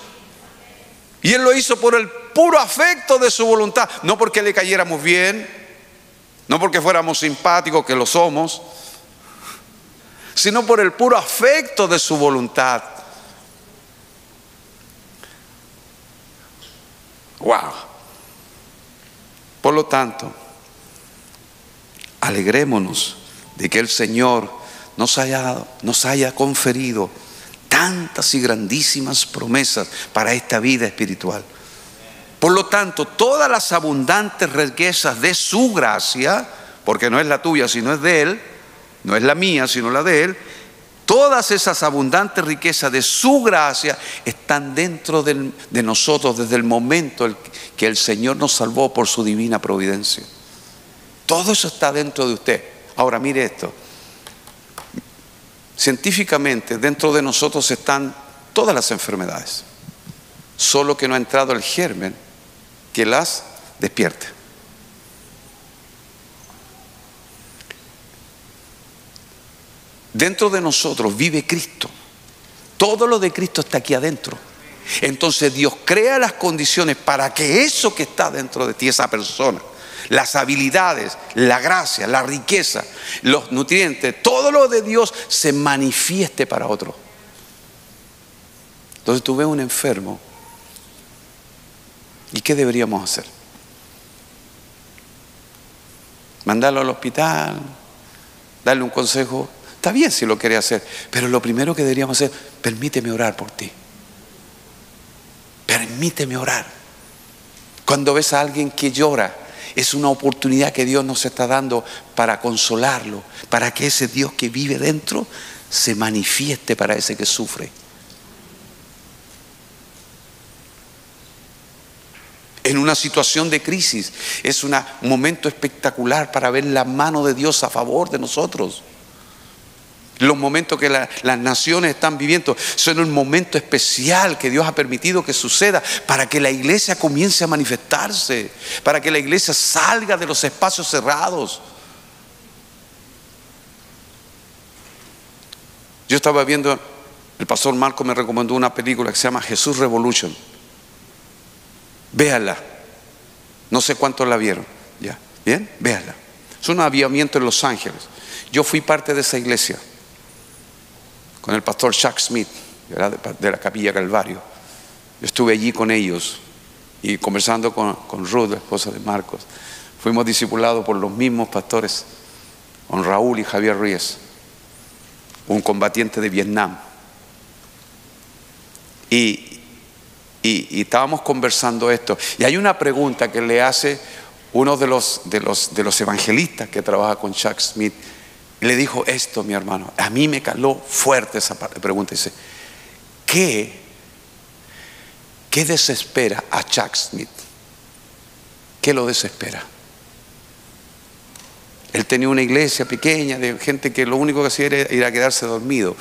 Y Él lo hizo por el puro afecto de su voluntad, no porque le cayéramos bien, no porque fuéramos simpáticos, que lo somos, sino por el puro afecto de su voluntad. Wow. Por lo tanto, alegrémonos de que el Señor nos haya, nos haya conferido tantas y grandísimas promesas para esta vida espiritual. Por lo tanto, todas las abundantes riquezas de su gracia, porque no es la tuya, sino es de Él, no es la mía, sino la de Él, Todas esas abundantes riquezas de su gracia están dentro de nosotros desde el momento que el Señor nos salvó por su divina providencia. Todo eso está dentro de usted. Ahora mire esto. Científicamente dentro de nosotros están todas las enfermedades, solo que no ha entrado el germen que las despierte. Dentro de nosotros vive Cristo. Todo lo de Cristo está aquí adentro. Entonces Dios crea las condiciones para que eso que está dentro de ti, esa persona, las habilidades, la gracia, la riqueza, los nutrientes, todo lo de Dios se manifieste para otro. Entonces tú ves un enfermo y ¿qué deberíamos hacer? Mandarlo al hospital, darle un consejo Está bien si lo quiere hacer, pero lo primero que deberíamos hacer, permíteme orar por ti. Permíteme orar. Cuando ves a alguien que llora, es una oportunidad que Dios nos está dando para consolarlo, para que ese Dios que vive dentro se manifieste para ese que sufre. En una situación de crisis es un momento espectacular para ver la mano de Dios a favor de nosotros. Los momentos que las naciones están viviendo son un momento especial que Dios ha permitido que suceda para que la iglesia comience a manifestarse, para que la iglesia salga de los espacios cerrados. Yo estaba viendo, el pastor Marco me recomendó una película que se llama Jesús Revolution. Véala. No sé cuántos la vieron. ¿Ya? ¿Bien? Véala. Es un avivamiento en Los Ángeles. Yo fui parte de esa iglesia con el pastor Chuck Smith, de la capilla Calvario. Yo estuve allí con ellos y conversando con, con Ruth, la esposa de Marcos. Fuimos discipulados por los mismos pastores, con Raúl y Javier Ríez, un combatiente de Vietnam. Y, y, estábamos conversando esto. Y hay una pregunta que le hace uno de los, de los, de los evangelistas que trabaja con Chuck Smith le dijo esto, mi hermano. A mí me caló fuerte esa pregunta. Dice, ¿qué, qué desespera a Chuck Smith? ¿Qué lo desespera? Él tenía una iglesia pequeña de gente que lo único que hacía era ir a quedarse dormido,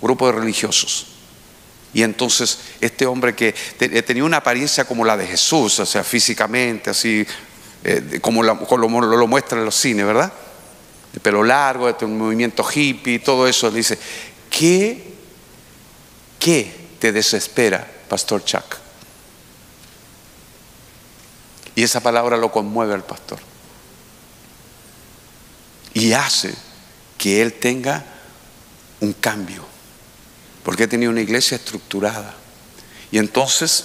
grupo de religiosos. Y entonces este hombre que eh, tenía una apariencia como la de Jesús, o sea, físicamente, así, eh, como, lo, lo muestran en los cines, ¿verdad? De pelo largo, de un movimiento hippie, todo eso. Dice, ¿qué, qué te desespera, Pastor Chuck? Y esa palabra lo conmueve al pastor. Y hace que él tenga un cambio. Porque tenía una iglesia estructurada. Y entonces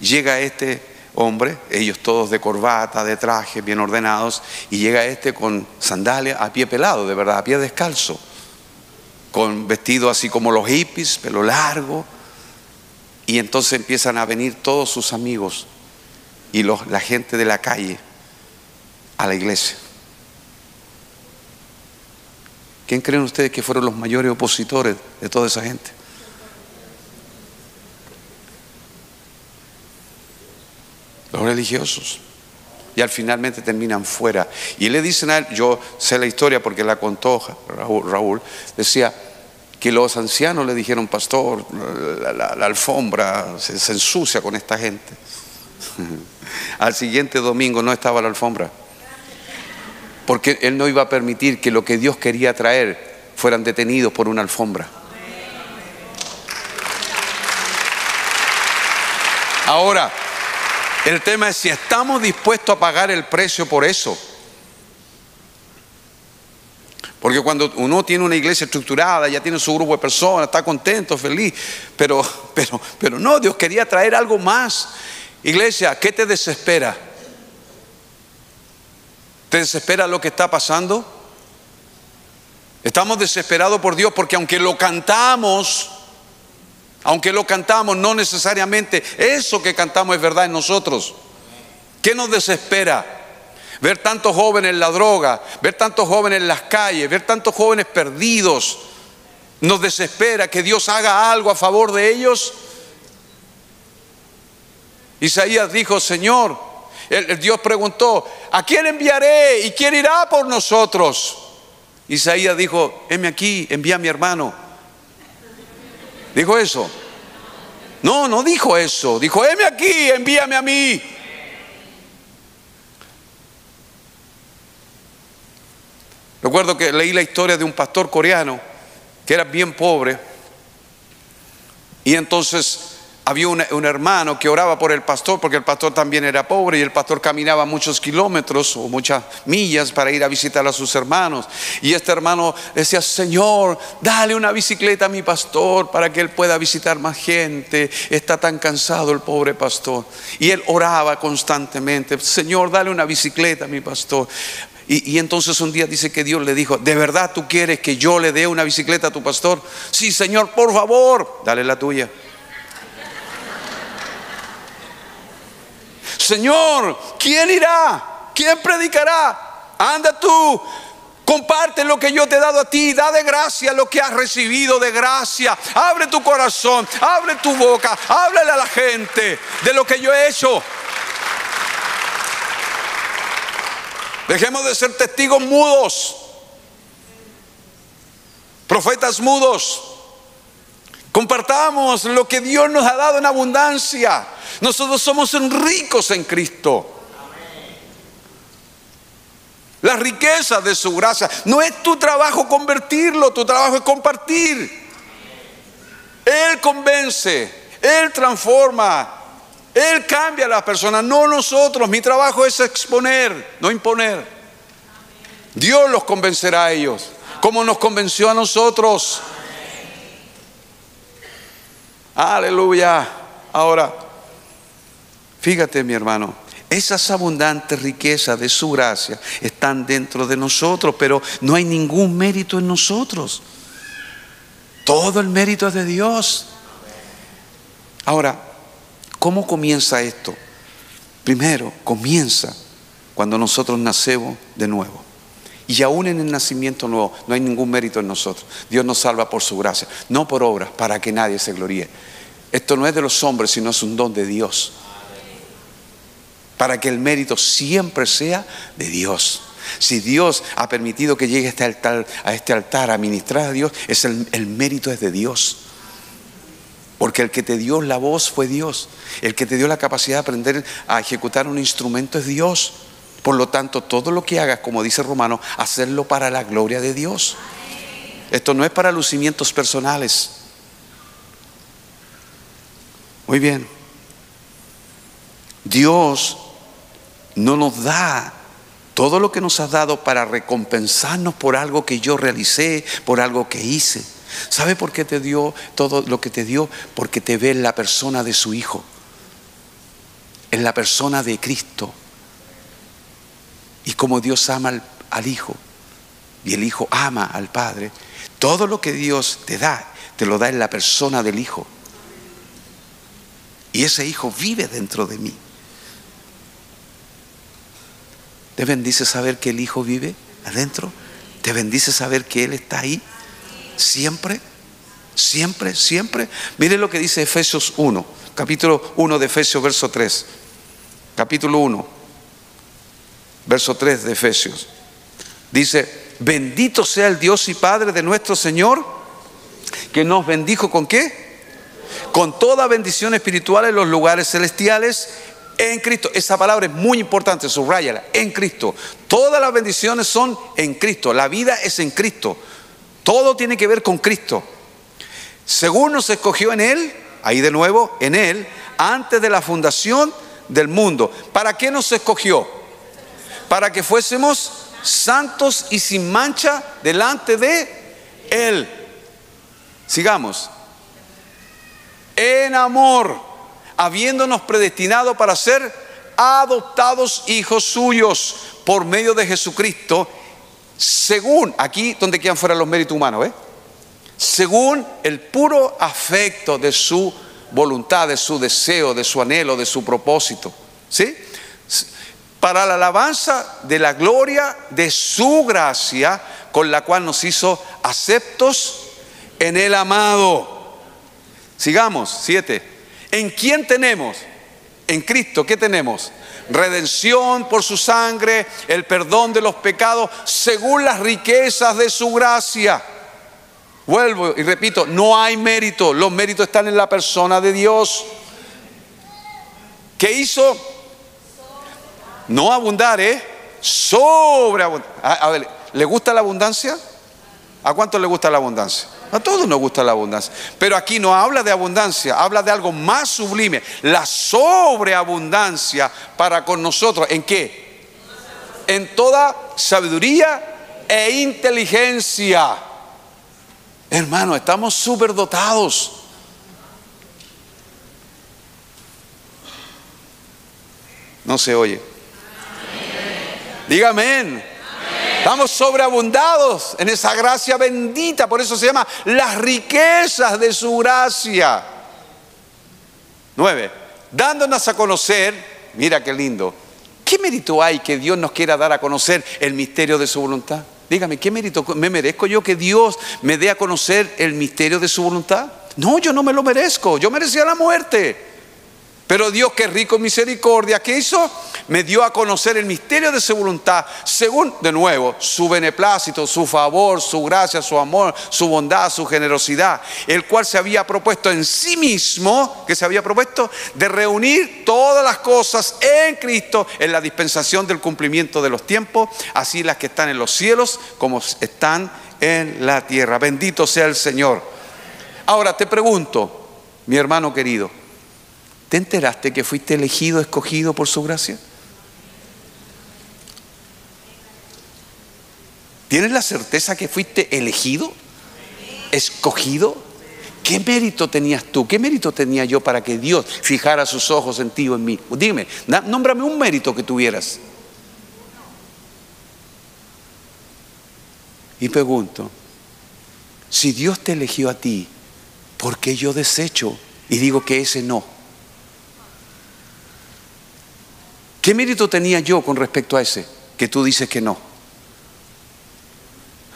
llega este hombre, ellos todos de corbata, de traje, bien ordenados, y llega este con sandalias a pie pelado, de verdad, a pie descalzo, con vestido así como los hippies, pelo largo, y entonces empiezan a venir todos sus amigos y los, la gente de la calle a la iglesia. ¿Quién creen ustedes que fueron los mayores opositores de toda esa gente? Los religiosos. Y al finalmente terminan fuera. Y le dicen a él, yo sé la historia porque la contó Raúl, decía que los ancianos le dijeron, pastor, la, alfombra se, ensucia con esta gente. [LAUGHS] Al siguiente domingo no estaba la alfombra. Porque Él no iba a permitir que lo que Dios quería traer fueran detenidos por una alfombra. Ahora, el tema es si estamos dispuestos a pagar el precio por eso. Porque cuando uno tiene una iglesia estructurada, ya tiene su grupo de personas, está contento, feliz, pero, pero, pero no, Dios quería traer algo más. Iglesia, ¿qué te desespera? ¿Te desespera lo que está pasando? Estamos desesperados por Dios porque aunque lo cantamos, aunque lo cantamos, no necesariamente eso que cantamos es verdad en nosotros. ¿Qué nos desespera? Ver tantos jóvenes en la droga, ver tantos jóvenes en las calles, ver tantos jóvenes perdidos. Nos desespera que Dios haga algo a favor de ellos. Isaías dijo, Señor, el, Dios preguntó, ¿a quién enviaré y quién irá por nosotros? Isaías dijo, heme aquí, envía a mi hermano. ¿Dijo eso? No, no dijo eso. Dijo, heme aquí, envíame a mí. Recuerdo que leí la historia de un pastor coreano que era bien pobre y entonces había un, hermano que oraba por el pastor porque el pastor también era pobre y el pastor caminaba muchos kilómetros o muchas millas para ir a visitar a sus hermanos. Y este hermano decía, Señor, dale una bicicleta a mi pastor para que él pueda visitar más gente. Está tan cansado el pobre pastor. Y él oraba constantemente, Señor, dale una bicicleta a mi pastor. Y, y, entonces un día dice que Dios le dijo, ¿de verdad tú quieres que yo le dé una bicicleta a tu pastor? Sí, Señor, por favor, dale la tuya. Señor, ¿quién irá? ¿Quién predicará? Anda tú, comparte lo que yo te he dado a ti, da de gracia lo que has recibido de gracia. Abre tu corazón, abre tu boca, háblale a la gente de lo que yo he hecho. Dejemos de ser testigos mudos, profetas mudos. Compartamos lo que Dios nos ha dado en abundancia. Nosotros somos ricos en Cristo. La riqueza de su gracia. No es tu trabajo convertirlo, tu trabajo es compartir. Él convence, Él transforma, Él cambia a las personas, no nosotros. Mi trabajo es exponer, no imponer. Dios los convencerá a ellos, como nos convenció a nosotros. Aleluya. Ahora, Fíjate, mi hermano, esas abundantes riquezas de su gracia están dentro de nosotros, pero no hay ningún mérito en nosotros. Todo el mérito es de Dios. Ahora, ¿cómo comienza esto? Primero, comienza cuando nosotros nacemos de nuevo. Y aún en el nacimiento nuevo no hay ningún mérito en nosotros. Dios nos salva por su gracia, no por obras, para que nadie se gloríe. Esto no es de los hombres, sino es un don de Dios para que el mérito siempre sea de Dios. Si Dios ha permitido que llegue a este altar, a, este altar a ministrar a Dios, es el, el mérito es de Dios. Porque el que te dio la voz fue Dios. El que te dio la capacidad de aprender a ejecutar un instrumento es Dios. Por lo tanto, todo lo que hagas, como dice Romano, hacerlo para la gloria de Dios. Esto no es para lucimientos personales. Muy bien. Dios no nos da todo lo que nos ha dado para recompensarnos por algo que yo realicé, por algo que hice. ¿Sabe por qué te dio todo lo que te dio? Porque te ve en la persona de su Hijo, en la persona de Cristo. Y como Dios ama al, Hijo y el Hijo ama al Padre, todo lo que Dios te da, te lo da en la persona del Hijo. Y ese Hijo vive dentro de mí. ¿Te bendice saber que el Hijo vive adentro? ¿Te bendice saber que Él está ahí? Siempre, siempre, siempre. Mire lo que dice Efesios 1, capítulo 1 de Efesios, verso 3. Capítulo 1, verso 3 de Efesios. Dice, bendito sea el Dios y Padre de nuestro Señor, que nos bendijo con qué? Con toda bendición espiritual en los lugares celestiales En Cristo. Esa palabra es muy importante, subrayala. En Cristo. Todas las bendiciones son en Cristo. La vida es en Cristo. Todo tiene que ver con Cristo. Según nos escogió en Él, ahí de nuevo, en Él, antes de la fundación del mundo. ¿Para qué nos escogió? Para que fuésemos santos y sin mancha delante de Él. Sigamos. En amor, habiéndonos predestinado para ser adoptados hijos suyos por medio de Jesucristo, según, aquí donde quedan fuera los méritos humanos, ¿eh? según el puro afecto de su voluntad, de su deseo, de su anhelo, de su propósito. ¿Sí? Para la alabanza de la gloria de su gracia, con la cual nos hizo aceptos en el amado. Sigamos, siete. ¿En quién tenemos? En Cristo, ¿qué tenemos? Redención por su sangre, el perdón de los pecados, según las riquezas de su gracia Vuelvo y repito, no hay mérito, los méritos están en la persona de Dios. ¿Qué hizo? No abundar, ¿eh? Sobreabundar. A, ver, ¿le gusta la abundancia? ¿A cuánto le gusta la abundancia? A todos nos gusta la abundancia. Pero aquí no habla de abundancia, habla de algo más sublime. La sobreabundancia para con nosotros. ¿En qué? En toda sabiduría e inteligencia. Hermano, estamos súper dotados. No se oye. Dígame. Estamos sobreabundados en esa gracia bendita, por eso se llama las riquezas de su gracia. Nueve, dándonos a conocer, mira qué lindo, ¿qué mérito hay que Dios nos quiera dar a conocer el misterio de su voluntad? Dígame, ¿qué mérito me merezco yo que Dios me dé a conocer el misterio de su voluntad? No, yo no me lo merezco, yo merecía la muerte. Pero Dios, que rico en misericordia, ¿qué hizo? Me dio a conocer el misterio de su voluntad, según, de nuevo, su beneplácito, su favor, su gracia, su amor, su bondad, su generosidad, el cual se había propuesto en sí mismo, que se había propuesto, de reunir todas las cosas en Cristo en la dispensación del cumplimiento de los tiempos, así las que están en los cielos como están en la tierra. Bendito sea el Señor. Ahora te pregunto, mi hermano querido, ¿Te enteraste que fuiste elegido, escogido por su gracia? ¿Tienes la certeza que fuiste elegido? ¿Escogido? ¿Qué mérito tenías tú? ¿Qué mérito tenía yo para que Dios fijara sus ojos en ti o en mí? Dime, nómbrame un mérito que tuvieras. Y pregunto, si Dios te eligió a ti, ¿por qué yo desecho y digo que ese no? ¿Qué mérito tenía yo con respecto a ese que tú dices que no?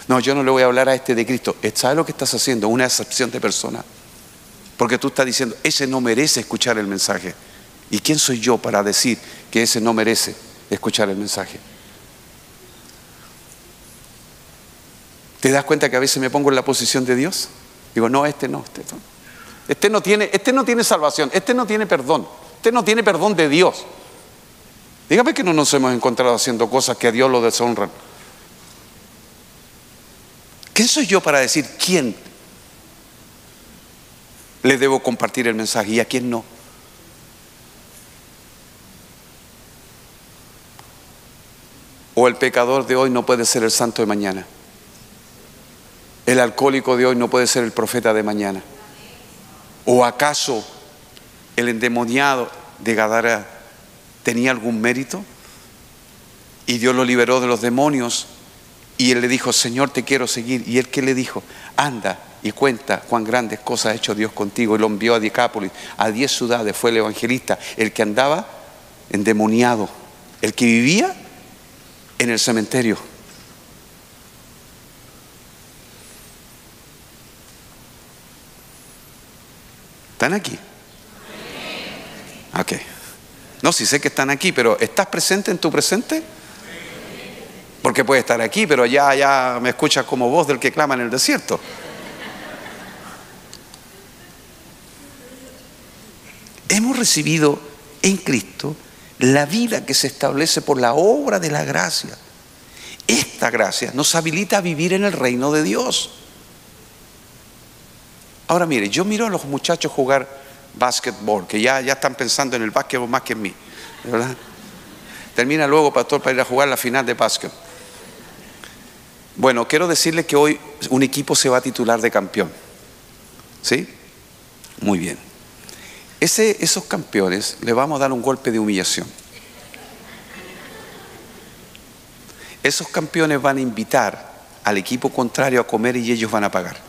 No, yo no le voy a hablar a este de Cristo. ¿Sabes lo que estás haciendo? Una excepción de persona. Porque tú estás diciendo, ese no merece escuchar el mensaje. ¿Y quién soy yo para decir que ese no merece escuchar el mensaje? ¿Te das cuenta que a veces me pongo en la posición de Dios? Digo, no, este no, este no. Este no tiene, este no tiene salvación, este no tiene perdón, este no tiene perdón de Dios. Dígame que no nos hemos encontrado haciendo cosas que a Dios lo deshonran. ¿Quién soy yo para decir quién le debo compartir el mensaje y a quién no? O el pecador de hoy no puede ser el santo de mañana. El alcohólico de hoy no puede ser el profeta de mañana. ¿O acaso el endemoniado de Gadara tenía algún mérito? Y Dios lo liberó de los demonios y él le dijo, Señor, te quiero seguir. Y él que le dijo, anda y cuenta cuán grandes cosas ha hecho Dios contigo. Y lo envió a Dicápolis, a diez ciudades, fue el evangelista, el que andaba endemoniado, el que vivía en el cementerio. ¿Están aquí? Ok. No, si sé que están aquí, pero ¿estás presente en tu presente? Porque puede estar aquí, pero ya, ya me escuchas como voz del que clama en el desierto. Hemos recibido en Cristo la vida que se establece por la obra de la gracia. Esta gracia nos habilita a vivir en el reino de Dios. Ahora mire, yo miro a los muchachos jugar básquetbol, que ya, ya están pensando en el básquetbol más que en mí, ¿verdad? Termina luego, pastor, para ir a jugar la final de básquet. Bueno, quiero decirle que hoy un equipo se va a titular de campeón. ¿Sí? Muy bien. Ese, esos campeones le vamos a dar un golpe de humillación. Esos campeones van a invitar al equipo contrario a comer y ellos van a pagar.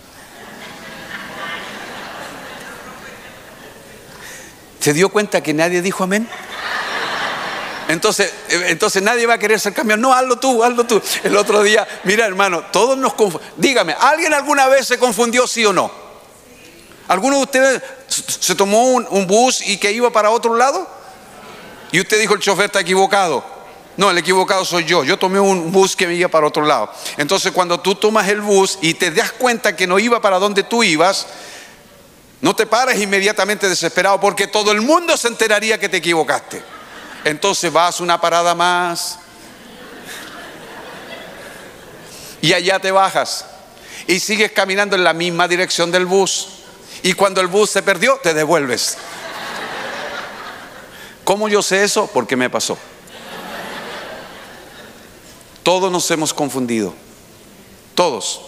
¿Se dio cuenta que nadie dijo amén? Entonces, eh, entonces nadie va a querer ser campeón. No, hazlo tú, hazlo tú. El otro día, mira hermano, todos nos confundimos. Dígame, ¿alguien alguna vez se confundió sí o no? ¿Alguno de ustedes se tomó un, bus y que iba para otro lado? Y usted dijo, el chofer está equivocado. No, el equivocado soy yo. Yo tomé un bus que me iba para otro lado. Entonces, cuando tú tomas el bus y te das cuenta que no iba para donde tú ibas, no te pares inmediatamente desesperado porque todo el mundo se enteraría que te equivocaste. Entonces vas una parada más y allá te bajas y sigues caminando en la misma dirección del bus. Y cuando el bus se perdió, te devuelves. ¿Cómo yo sé eso? Porque me pasó. Todos nos hemos confundido. Todos,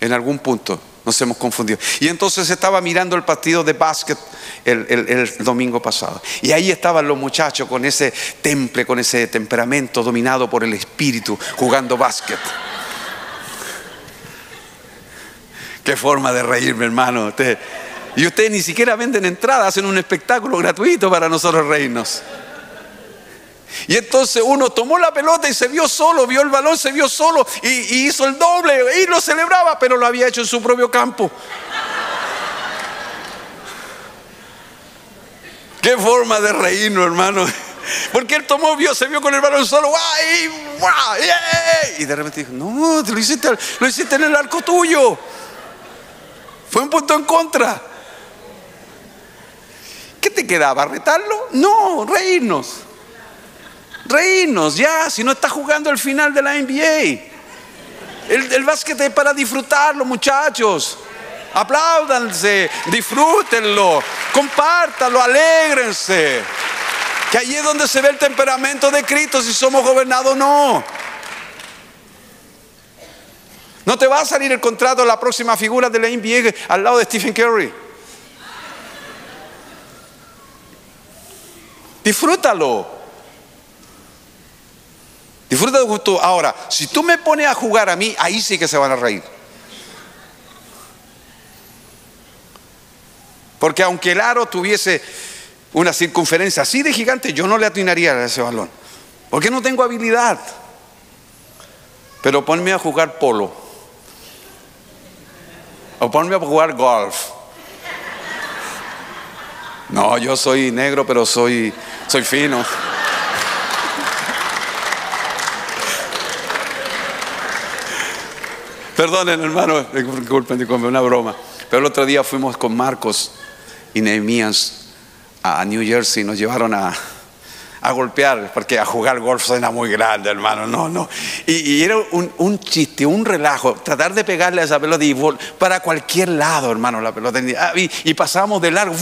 en algún punto nos hemos confundido. Y entonces estaba mirando el partido de básquet el, domingo pasado. Y ahí estaban los muchachos con ese temple, con ese temperamento dominado por el espíritu, jugando básquet. Qué forma de reírme, hermano. y ustedes ni siquiera venden entrada, hacen un espectáculo gratuito para nosotros reírnos. Y entonces uno tomó la pelota y se vio solo, vio el balón, se vio solo y, hizo el doble y lo celebraba, pero lo había hecho en su propio campo. Qué forma de reírnos, hermano. Porque él tomó, vio, se vio con el balón solo, y de repente dijo, no, lo hiciste, lo hiciste en el arco tuyo. Fue un punto en contra. ¿Qué te quedaba? ¿Retarlo? No, reírnos. Reírnos, ya, si no está jugando el final de la NBA. El, básquet es para disfrutarlo, muchachos. Apláudanse, disfrútenlo, compártanlo, alégrense. Que allí es donde se ve el temperamento de Cristo, si somos gobernados o no. No te va a salir el contrato de la próxima figura de la NBA al lado de Stephen Curry. Disfrútalo. Disfruta de gusto. Ahora, si tú me pones a jugar a mí, ahí sí que se van a reír. Porque aunque el aro tuviese una circunferencia así de gigante, yo no le atinaría a ese balón. Porque no tengo habilidad. Pero ponme a jugar polo. O ponme a jugar golf. No, yo soy negro, pero soy, soy fino. Perdonen, hermano, disculpen, disculpen, una broma. Pero el otro día fuimos con Marcos y Nehemías a New Jersey, nos llevaron a, golpear, porque a jugar golf suena muy grande, hermano, no, no. Y, era un, chiste, un relajo, tratar de pegarle a esa pelota y para cualquier lado, hermano, la pelota. Ah, y, pasamos de largo,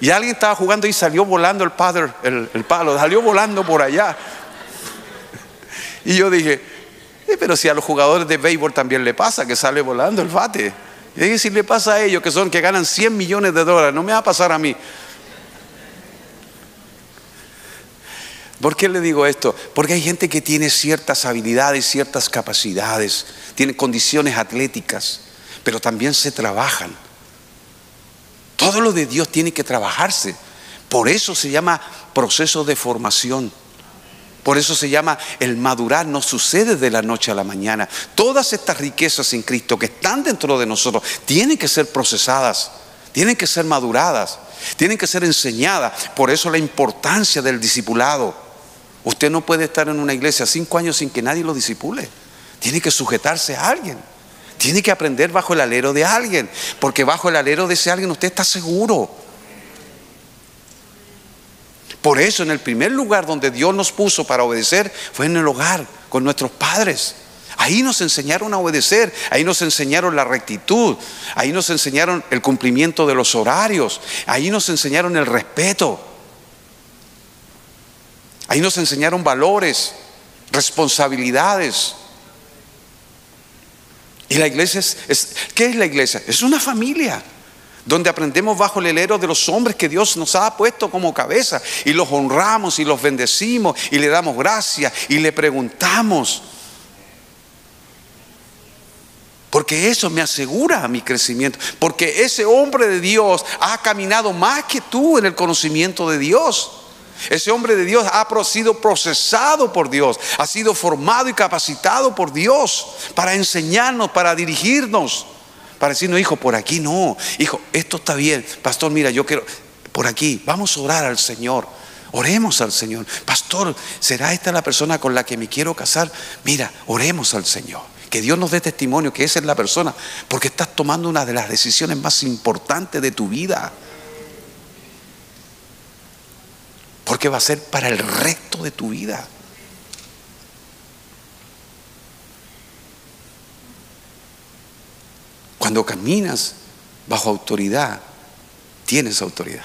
y alguien estaba jugando y salió volando el, padre, el, el palo, salió volando por allá. Y yo dije, pero si a los jugadores de béisbol también le pasa que sale volando el bate. Y si le pasa a ellos que son que ganan 100 millones de dólares, no me va a pasar a mí. ¿Por qué le digo esto? Porque hay gente que tiene ciertas habilidades, ciertas capacidades, tiene condiciones atléticas, pero también se trabajan. Todo lo de Dios tiene que trabajarse. Por eso se llama proceso de formación. Por eso se llama el madurar, no sucede de la noche a la mañana. Todas estas riquezas en Cristo que están dentro de nosotros tienen que ser procesadas, tienen que ser maduradas, tienen que ser enseñadas. Por eso la importancia del discipulado. Usted no puede estar en una iglesia cinco años sin que nadie lo disipule. Tiene que sujetarse a alguien. Tiene que aprender bajo el alero de alguien. Porque bajo el alero de ese alguien usted está seguro. Por eso en el primer lugar donde Dios nos puso para obedecer fue en el hogar, con nuestros padres. Ahí nos enseñaron a obedecer, ahí nos enseñaron la rectitud, ahí nos enseñaron el cumplimiento de los horarios, ahí nos enseñaron el respeto, ahí nos enseñaron valores, responsabilidades. Y la iglesia es, ¿qué es la iglesia? Es una familia donde aprendemos bajo el helero de los hombres que Dios nos ha puesto como cabeza y los honramos y los bendecimos y le damos gracias y le preguntamos. Porque eso me asegura mi crecimiento. Porque ese hombre de Dios ha caminado más que tú en el conocimiento de Dios. Ese hombre de Dios ha sido procesado por Dios, ha sido formado y capacitado por Dios para enseñarnos, para dirigirnos, para decirnos, hijo, por aquí no, hijo, esto está bien, pastor, mira, yo quiero, por aquí, vamos a orar al Señor. Oremos al Señor. Pastor, ¿será esta la persona con la que me quiero casar? Mira, oremos al Señor. Que Dios nos dé testimonio que esa es la persona, porque estás tomando una de las decisiones más importantes de tu vida. Porque va a ser para el resto de tu vida. Cuando caminas bajo autoridad, tienes autoridad.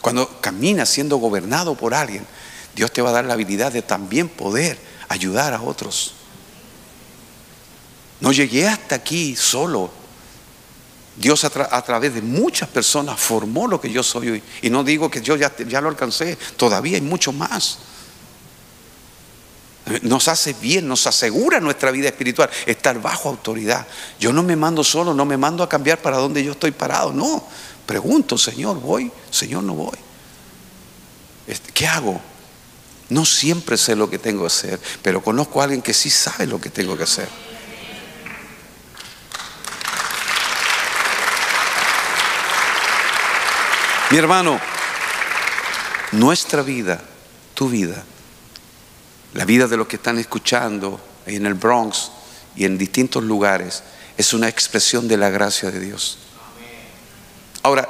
Cuando caminas siendo gobernado por alguien, Dios te va a dar la habilidad de también poder ayudar a otros. No llegué hasta aquí solo. Dios a, través de muchas personas formó lo que yo soy hoy. Y no digo que yo ya, ya lo alcancé, todavía hay mucho más. Nos hace bien, nos asegura nuestra vida espiritual estar bajo autoridad. Yo no me mando solo, no me mando a cambiar para donde yo estoy parado, no. Pregunto, Señor, ¿voy? Señor, no voy. Este, ¿Qué hago? No siempre sé lo que tengo que hacer, pero conozco a alguien que sí sabe lo que tengo que hacer. Mi hermano, nuestra vida, tu vida, la vida de los que están escuchando en el Bronx y en distintos lugares, es una expresión de la gracia de Dios. Ahora,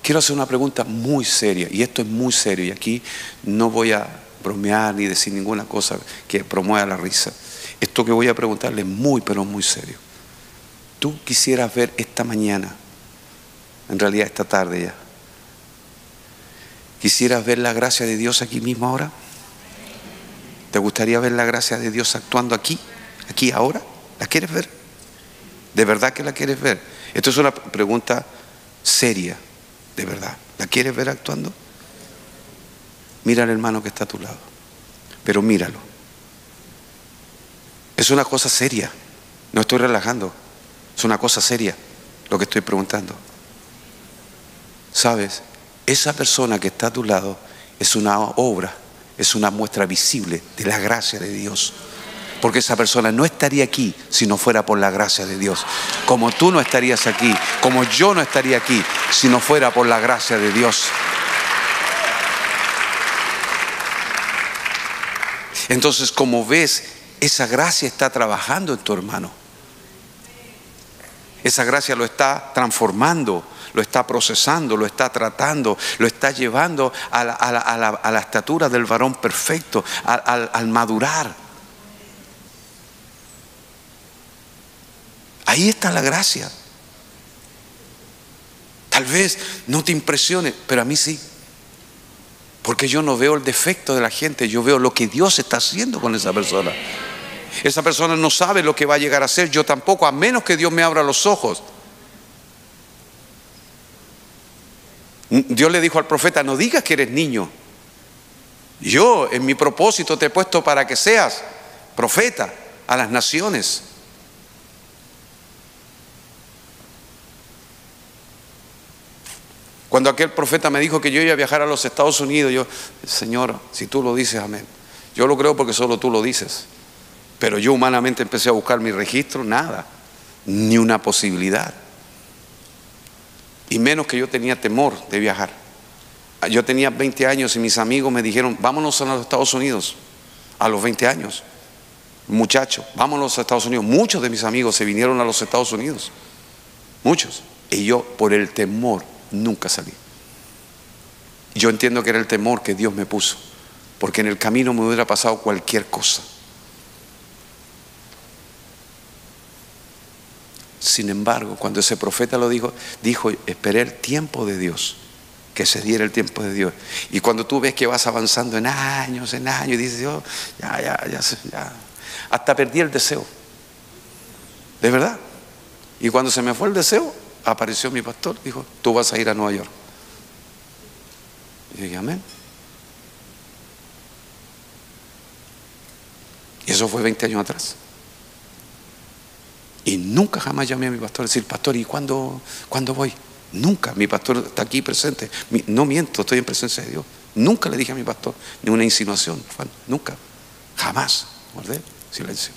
quiero hacer una pregunta muy seria, y esto es muy serio, y aquí no voy a bromear ni decir ninguna cosa que promueva la risa. Esto que voy a preguntarle es muy, pero muy serio. ¿Tú quisieras ver esta mañana, en realidad esta tarde ya, quisieras ver la gracia de Dios aquí mismo ahora? ¿Te gustaría ver la gracia de Dios actuando aquí, aquí ahora? ¿La quieres ver? ¿De verdad que la quieres ver? Esto es una pregunta seria, de verdad. ¿La quieres ver actuando? Mira al hermano que está a tu lado, pero míralo. Es una cosa seria, no estoy relajando, es una cosa seria lo que estoy preguntando. ¿Sabes? Esa persona que está a tu lado es una obra es una muestra visible de la gracia de Dios. Porque esa persona no estaría aquí si no fuera por la gracia de Dios. Como tú no estarías aquí, como yo no estaría aquí si no fuera por la gracia de Dios. Entonces, como ves, esa gracia está trabajando en tu hermano. Esa gracia lo está transformando lo está procesando, lo está tratando, lo está llevando a la, estatura del varón perfecto, al madurar. Ahí está la gracia. Tal vez no te impresione, pero a mí sí. Porque yo no veo el defecto de la gente, yo veo lo que Dios está haciendo con esa persona. Esa persona no sabe lo que va a llegar a ser, yo tampoco, a menos que Dios me abra los ojos. Dios le dijo al profeta, no digas que eres niño. Yo en mi propósito te he puesto para que seas profeta a las naciones. Cuando aquel profeta me dijo que yo iba a viajar a los Estados Unidos, yo, Señor, si tú lo dices, amén. Yo lo creo porque solo tú lo dices. Pero yo humanamente empecé a buscar mi registro, nada, ni una posibilidad. Y menos que yo tenía temor de viajar. Yo tenía 20 años y mis amigos me dijeron, vámonos a los Estados Unidos, a los 20 años. Muchachos, vámonos a Estados Unidos. Muchos de mis amigos se vinieron a los Estados Unidos. Muchos. Y yo, por el temor, nunca salí. Yo entiendo que era el temor que Dios me puso, porque en el camino me hubiera pasado cualquier cosa. Sin embargo, cuando ese profeta lo dijo, dijo, esperé el tiempo de Dios, que se diera el tiempo de Dios. Y cuando tú ves que vas avanzando en años, en años, y dices, Dios, ya, ya, ya, ya, hasta perdí el deseo. De verdad. Y cuando se me fue el deseo, apareció mi pastor, dijo, tú vas a ir a Nueva York. Y dije, amén. Y eso fue 20 años atrás. Y nunca jamás llamé a mi pastor a decir, pastor, ¿y cuándo, cuándo voy? Nunca. Mi pastor está aquí presente. No miento, estoy en presencia de Dios. Nunca le dije a mi pastor ni una insinuación. Nunca. Jamás. Guardé silencio.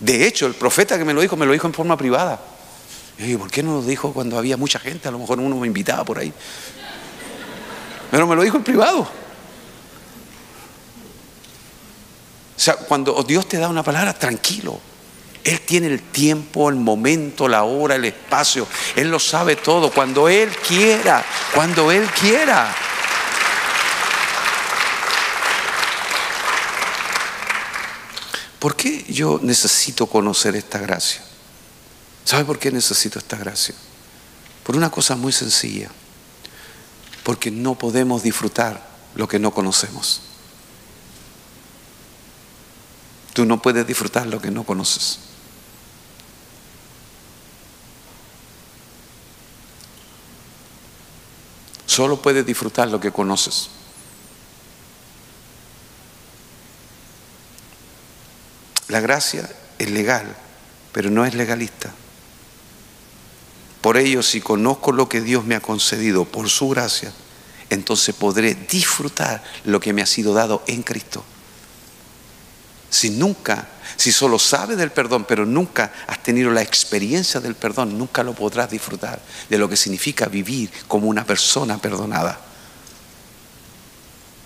De hecho, el profeta que me lo dijo, me lo dijo en forma privada. Y yo, ¿por qué no lo dijo cuando había mucha gente? A lo mejor uno me invitaba por ahí. Pero me lo dijo en privado. O sea, cuando Dios te da una palabra, tranquilo. Él tiene el tiempo, el momento, la hora, el espacio. Él lo sabe todo. Cuando Él quiera, cuando Él quiera. ¿Por qué yo necesito conocer esta gracia? ¿Sabe por qué necesito esta gracia? Por una cosa muy sencilla. Porque no podemos disfrutar lo que no conocemos. Tú no puedes disfrutar lo que no conoces. Solo puedes disfrutar lo que conoces. La gracia es legal, pero no es legalista. Por ello, si conozco lo que Dios me ha concedido por su gracia, entonces podré disfrutar lo que me ha sido dado en Cristo. Si nunca, si solo sabes del perdón, pero nunca has tenido la experiencia del perdón, nunca lo podrás disfrutar de lo que significa vivir como una persona perdonada.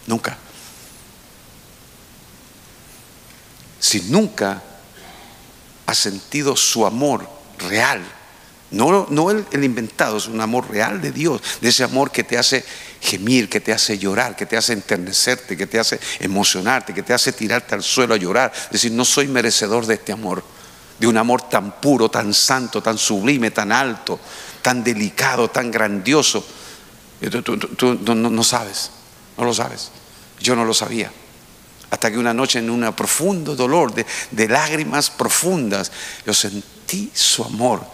Nunca. Si nunca has sentido su amor real, no, no el, el, inventado, es un amor real de Dios, de ese amor que te hace gemir, que te hace llorar, que te hace enternecerte, que te hace emocionarte, que te hace tirarte al suelo a llorar, decir, no soy merecedor de este amor, de un amor tan puro, tan santo, tan sublime, tan alto, tan delicado, tan grandioso. Tú, no, sabes, no lo sabes. Yo no lo sabía. Hasta que una noche en un profundo dolor, de, lágrimas profundas, yo sentí su amor.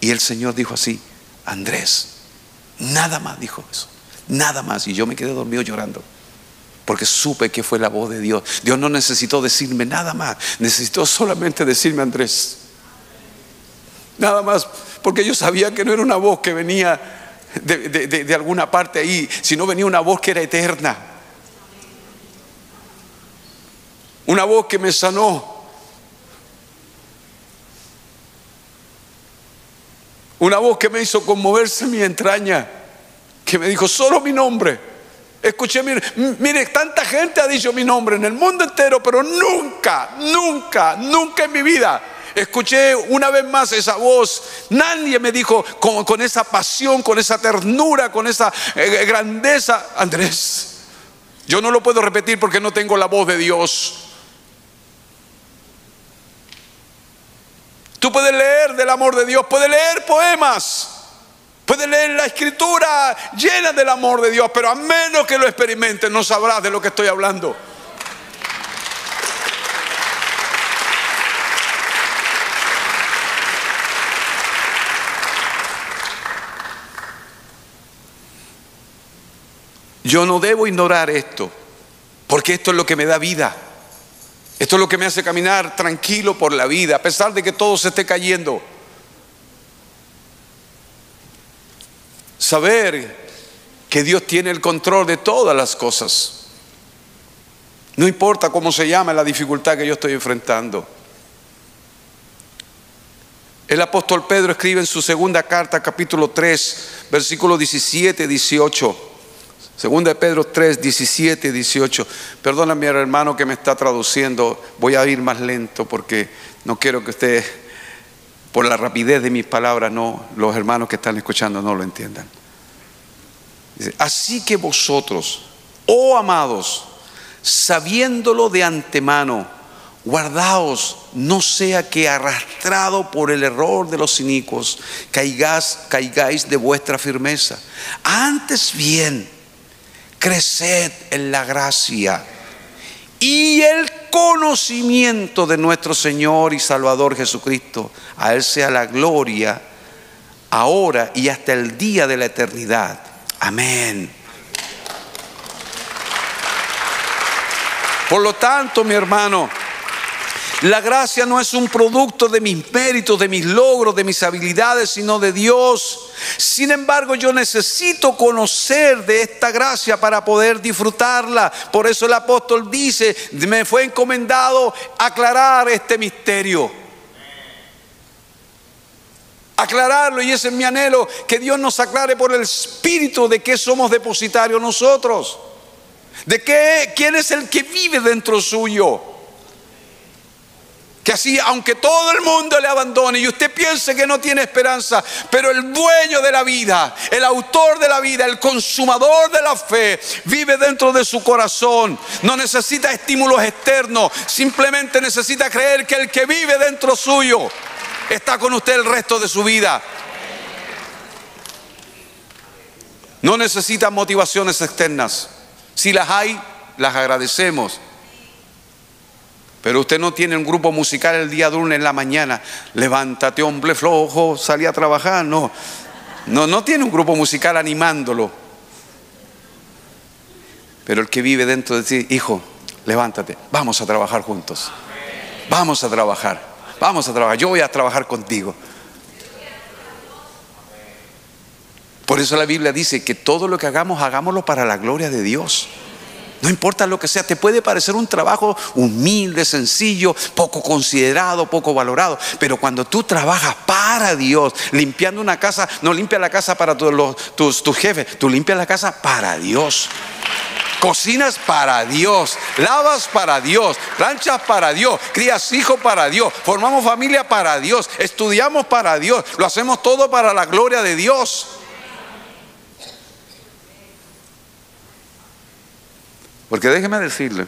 Y el Señor dijo así, Andrés, nada más dijo eso, nada más. Y yo me quedé dormido llorando, porque supe que fue la voz de Dios. Dios no necesitó decirme nada más, necesitó solamente decirme Andrés. Nada más, porque yo sabía que no era una voz que venía de, de, alguna parte ahí, sino venía una voz que era eterna. Una voz que me sanó. Una voz que me hizo conmoverse mi entraña. Que me dijo, solo mi nombre. Escuché, mire, mire, tanta gente ha dicho mi nombre en el mundo entero, pero nunca, nunca, nunca en mi vida escuché una vez más esa voz. Nadie me dijo con, esa pasión, con esa ternura, con esa eh, grandeza, Andrés, yo no lo puedo repetir porque no tengo la voz de Dios. Tú puedes leer del amor de Dios, puedes leer poemas, puedes leer la escritura llena del amor de Dios, pero a menos que lo experimentes no sabrás de lo que estoy hablando. Yo no debo ignorar esto, porque esto es lo que me da vida. Esto es lo que me hace caminar tranquilo por la vida, a pesar de que todo se esté cayendo. Saber que Dios tiene el control de todas las cosas. No importa cómo se llama la dificultad que yo estoy enfrentando. El apóstol Pedro escribe en su segunda carta, capítulo 3, versículo 17, 18. Segunda de Pedro 3, 17, 18. Perdona mi hermano que me está traduciendo. Voy a ir más lento porque no quiero que usted, por la rapidez de mis palabras, no, los hermanos que están escuchando no lo entiendan. Así que vosotros, oh amados, sabiéndolo de antemano, guardaos, no sea que arrastrado por el error de los inicuos, caigáis, caigáis de vuestra firmeza. Antes bien, creced en la gracia y el conocimiento de nuestro Señor y Salvador Jesucristo. A Él sea la gloria ahora y hasta el día de la eternidad. Amén. Por lo tanto, mi hermano, la gracia no es un producto de mis méritos, de mis logros, de mis habilidades, sino de Dios. Sin embargo, yo necesito conocer de esta gracia para poder disfrutarla. Por eso el apóstol dice, me fue encomendado aclarar este misterio. Aclararlo y ese es mi anhelo, que Dios nos aclare por el espíritu de que somos depositarios nosotros. De que, quién es el que vive dentro suyo. Que así, aunque todo el mundo le abandone y usted piense que no tiene esperanza, pero el dueño de la vida, el autor de la vida, el consumador de la fe, vive dentro de su corazón. No necesita estímulos externos, simplemente necesita creer que el que vive dentro suyo está con usted el resto de su vida. No necesita motivaciones externas. Si las hay, las agradecemos pero usted no tiene un grupo musical el día lunes en la mañana. Levántate, hombre flojo, salí a trabajar. No, no, no tiene un grupo musical animándolo. Pero el que vive dentro de ti, hijo, levántate, vamos a trabajar juntos. Vamos a trabajar, vamos a trabajar. Yo voy a trabajar contigo. Por eso la Biblia dice que todo lo que hagamos, hagámoslo para la gloria de Dios. No importa lo que sea, te puede parecer un trabajo humilde, sencillo, poco considerado, poco valorado, pero cuando tú trabajas para Dios, limpiando una casa, no limpia la casa para tus, tus jefes, tú limpias la casa para Dios. Cocinas para Dios, lavas para Dios, planchas para Dios, crías hijos para Dios, formamos familia para Dios, estudiamos para Dios, lo hacemos todo para la gloria de Dios. Porque déjeme decirle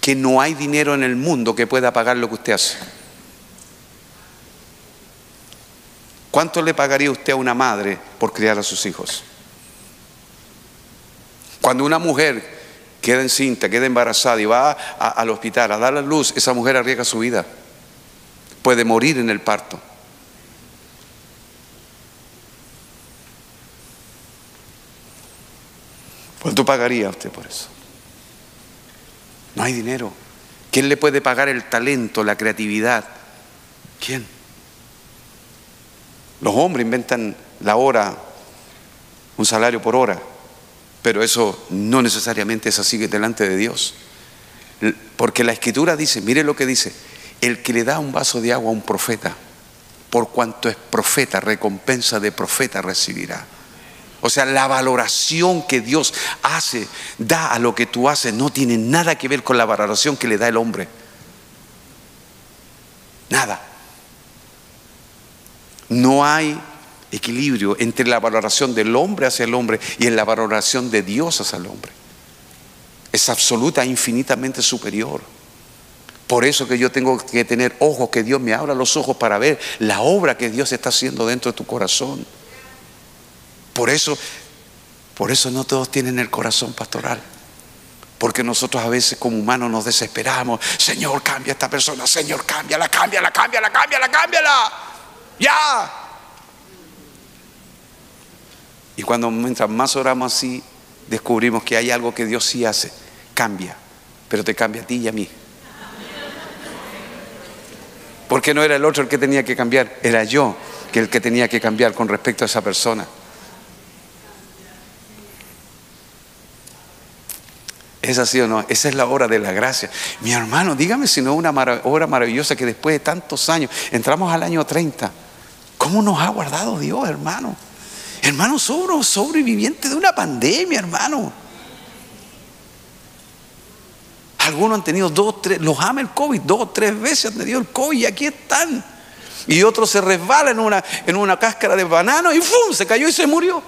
que no hay dinero en el mundo que pueda pagar lo que usted hace. ¿Cuánto le pagaría usted a una madre por criar a sus hijos? Cuando una mujer queda encinta, queda embarazada y va al hospital a dar la luz, esa mujer arriesga su vida. Puede morir en el parto. ¿Cuánto pagaría usted por eso? No hay dinero. ¿Quién le puede pagar el talento, la creatividad? ¿Quién? Los hombres inventan la hora, un salario por hora, pero eso no necesariamente es así delante de Dios. Porque la escritura dice, mire lo que dice, el que le da un vaso de agua a un profeta, por cuanto es profeta, recompensa de profeta recibirá. O sea, la valoración que Dios hace, da a lo que tú haces, no tiene nada que ver con la valoración que le da el hombre. Nada. No hay equilibrio entre la valoración del hombre hacia el hombre y en la valoración de Dios hacia el hombre. Es absoluta, infinitamente superior. Por eso que yo tengo que tener ojos, que Dios me abra los ojos para ver la obra que Dios está haciendo dentro de tu corazón. Por eso, por eso no todos tienen el corazón pastoral. Porque nosotros a veces como humanos nos desesperamos. Señor, cambia a esta persona. Señor, cámbiala, cámbiala, cámbiala, cámbiala, cámbiala. Ya. Y cuando mientras más oramos así, descubrimos que hay algo que Dios sí hace. Cambia. Pero te cambia a ti y a mí. Porque no era el otro el que tenía que cambiar, era yo que el que tenía que cambiar con respecto a esa persona. ¿Es así o no? Esa es la hora de la gracia. Mi hermano, dígame si no es una hora maravillosa que después de tantos años, entramos al año 30. ¿Cómo nos ha guardado Dios, hermano? Hermano, somos sobrevivientes de una pandemia, hermano. Algunos han tenido dos, tres, los ama el COVID, dos tres veces han tenido el COVID y aquí están. Y otros se resbalan en una, en una cáscara de banano y ¡fum! se cayó y se murió.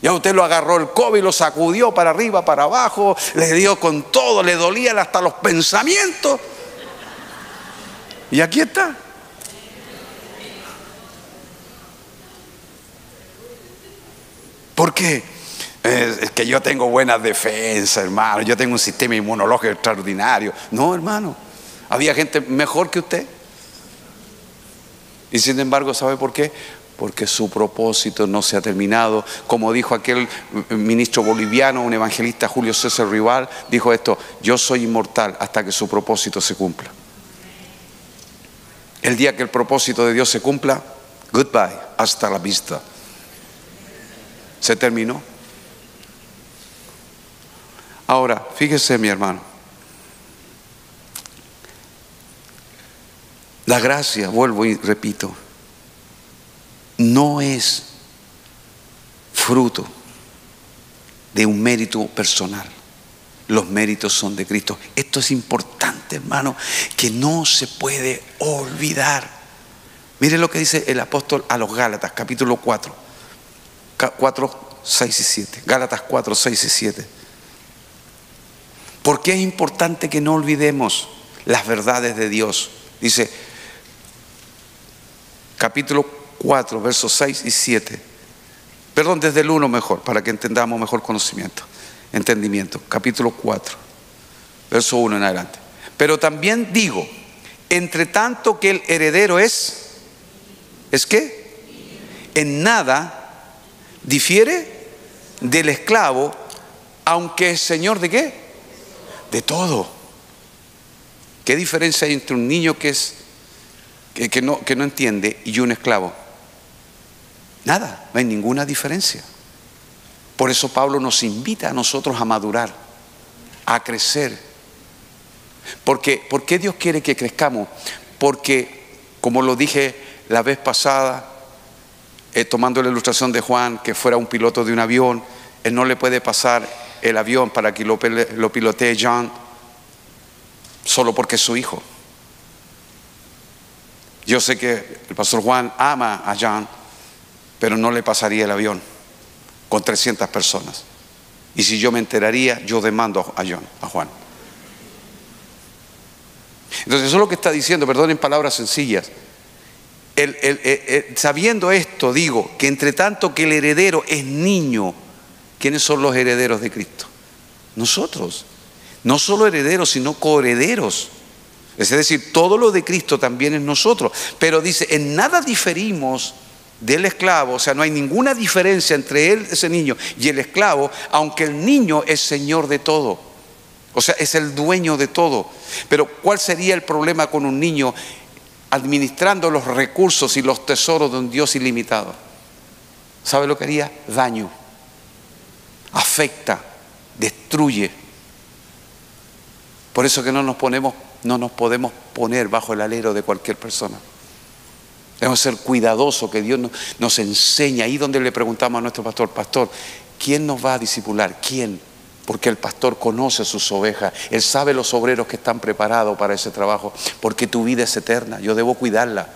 Ya usted lo agarró el COVID, lo sacudió para arriba, para abajo, le dio con todo, le dolían hasta los pensamientos. Y aquí está. ¿Por qué? Es que yo tengo buena defensa, hermano. Yo tengo un sistema inmunológico extraordinario. No, hermano. Había gente mejor que usted. Y sin embargo, ¿sabe por qué? Porque su propósito no se ha terminado. Como dijo aquel ministro boliviano, un evangelista Julio César Rival, dijo esto, yo soy inmortal hasta que su propósito se cumpla. El día que el propósito de Dios se cumpla, goodbye, hasta la vista. Se terminó. Ahora, fíjese mi hermano. La gracia, vuelvo y repito, no es fruto de un mérito personal. Los méritos son de Cristo. Esto es importante, hermano, que no se puede olvidar. Mire lo que dice el apóstol a los Gálatas, capítulo 4, 4, 6 y 7. Gálatas 4, 6 y 7. ¿Por qué es importante que no olvidemos las verdades de Dios? Dice, capítulo 4, versos 6 y 7. Perdón, desde el 1 mejor, para que entendamos mejor conocimiento, entendimiento. Capítulo 4, verso 1 en adelante. Pero también digo, entre tanto que el heredero es, ¿es qué? En nada difiere del esclavo, aunque es señor de qué? De todo. ¿Qué diferencia hay entre un niño que es que, no, que no entiende y un esclavo. Nada, no hay ninguna diferencia. Por eso Pablo nos invita a nosotros a madurar, a crecer. Porque, ¿Por qué Dios quiere que crezcamos? Porque, como lo dije la vez pasada, eh, tomando la ilustración de Juan, que fuera un piloto de un avión, él no le puede pasar el avión para que lo, lo pilotee John solo porque es su hijo. Yo sé que el pastor Juan ama a John, pero no le pasaría el avión con 300 personas. Y si yo me enteraría, yo demando a a Juan. Entonces, eso es lo que está diciendo, perdón en palabras sencillas. Sabiendo esto, digo que entre tanto que el heredero es niño, ¿quiénes son los herederos de Cristo? Nosotros. No solo herederos, sino coherederos. Es decir, todo lo de Cristo también es nosotros. Pero dice, en nada diferimos del esclavo, o sea, no hay ninguna diferencia entre él, ese niño, y el esclavo, aunque el niño es señor de todo. O sea, es el dueño de todo. Pero ¿cuál sería el problema con un niño administrando los recursos y los tesoros de un Dios ilimitado? ¿Sabe lo que haría? Daño. Afecta, destruye. Por eso que no nos ponemos no nos podemos poner bajo el alero de cualquier persona. Debemos ser cuidadosos, que Dios nos, enseña. Ahí donde le preguntamos a nuestro pastor, pastor, ¿quién nos va a disipular? ¿Quién? Porque el pastor conoce sus ovejas, él sabe los obreros que están preparados para ese trabajo, porque tu vida es eterna, yo debo cuidarla.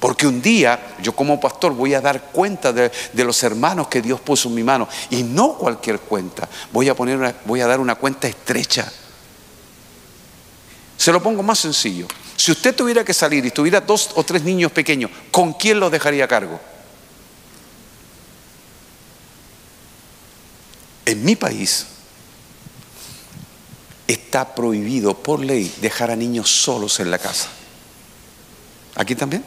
Porque un día yo como pastor voy a dar cuenta de, los hermanos que Dios puso en mi mano. Y no cualquier cuenta. Voy a, poner voy a dar una cuenta estrecha. Se lo pongo más sencillo. Si usted tuviera que salir y tuviera dos o tres niños pequeños, ¿con quién los dejaría a cargo? En mi país está prohibido por ley dejar a niños solos en la casa. Aquí también.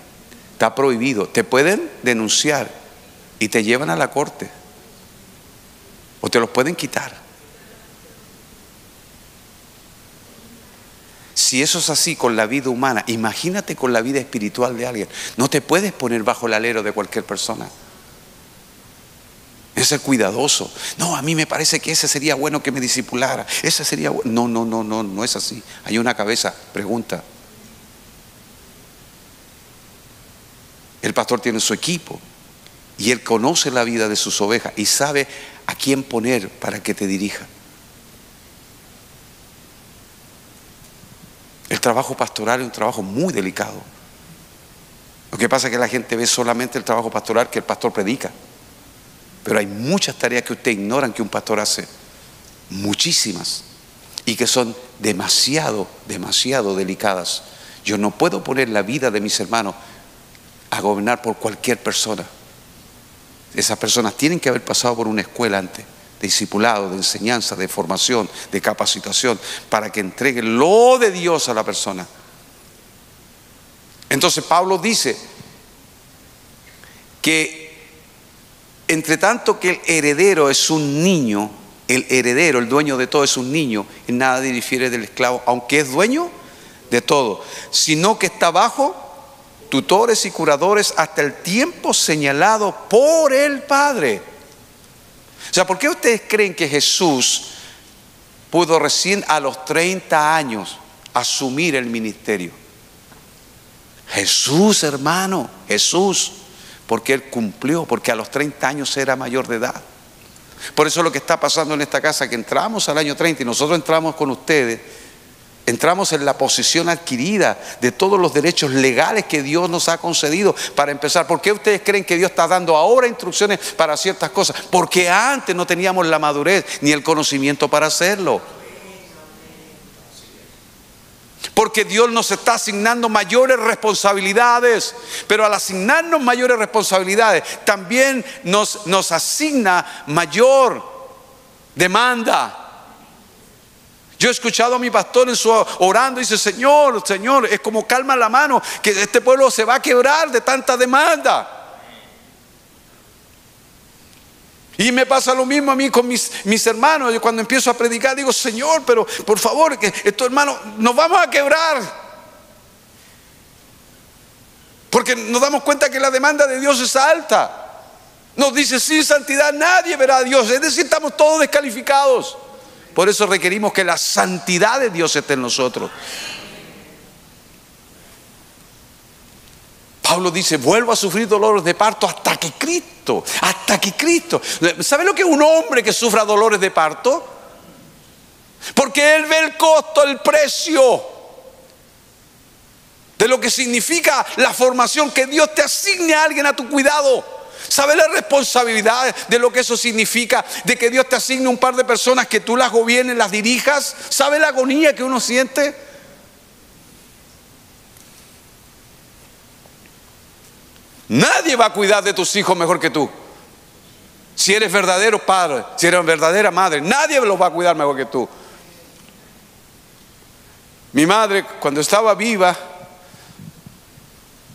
Está prohibido. Te pueden denunciar y te llevan a la corte. O te los pueden quitar. Si eso es así con la vida humana, imagínate con la vida espiritual de alguien. No te puedes poner bajo el alero de cualquier persona. Es ser cuidadoso. No, a mí me parece que ese sería bueno que me disipulara. Ese sería bueno. No, no, no, no, no es así. Hay una cabeza. Pregunta. El pastor tiene su equipo y él conoce la vida de sus ovejas y sabe a quién poner para que te dirija. El trabajo pastoral es un trabajo muy delicado. Lo que pasa es que la gente ve solamente el trabajo pastoral que el pastor predica. Pero hay muchas tareas que usted ignoran que un pastor hace. Muchísimas. Y que son demasiado, demasiado delicadas. Yo no puedo poner la vida de mis hermanos a gobernar por cualquier persona. Esas personas tienen que haber pasado por una escuela antes, de discipulado, de enseñanza, de formación, de capacitación, para que entreguen lo de Dios a la persona. Entonces Pablo dice que entre tanto que el heredero es un niño, el heredero, el dueño de todo es un niño, y nada difiere del esclavo, aunque es dueño de todo, sino que está bajo tutores y curadores hasta el tiempo señalado por el Padre. O sea, ¿por qué ustedes creen que Jesús pudo recién a los 30 años asumir el ministerio? Jesús, hermano, Jesús, porque Él cumplió, porque a los 30 años era mayor de edad. Por eso lo que está pasando en esta casa, que entramos al año 30 y nosotros entramos con ustedes, entramos en la posición adquirida de todos los derechos legales que Dios nos ha concedido. Para empezar, ¿por qué ustedes creen que Dios está dando ahora instrucciones para ciertas cosas? Porque antes no teníamos la madurez ni el conocimiento para hacerlo. Porque Dios nos está asignando mayores responsabilidades. Pero al asignarnos mayores responsabilidades, también nos, asigna mayor demanda. Yo he escuchado a mi pastor en su orando dice, Señor, Señor, es como calma la mano, que este pueblo se va a quebrar de tanta demanda. Y me pasa lo mismo a mí con mis, mis hermanos. Yo cuando empiezo a predicar digo, Señor, pero por favor, que estos hermanos nos vamos a quebrar. Porque nos damos cuenta que la demanda de Dios es alta. Nos dice, sin santidad nadie verá a Dios. Es decir, estamos todos descalificados. Por eso requerimos que la santidad de Dios esté en nosotros. Pablo dice, vuelvo a sufrir dolores de parto hasta que Cristo, hasta que Cristo. ¿Sabe lo que es un hombre que sufra dolores de parto? Porque él ve el costo, el precio de lo que significa la formación, que Dios te asigne a alguien a tu cuidado. ¿Sabe la responsabilidad de lo que eso significa? De que Dios te asigne un par de personas que tú las gobiernes, las dirijas. ¿Sabe la agonía que uno siente? Nadie va a cuidar de tus hijos mejor que tú. Si eres verdadero padre, si eres verdadera madre, nadie los va a cuidar mejor que tú. Mi madre, cuando estaba viva,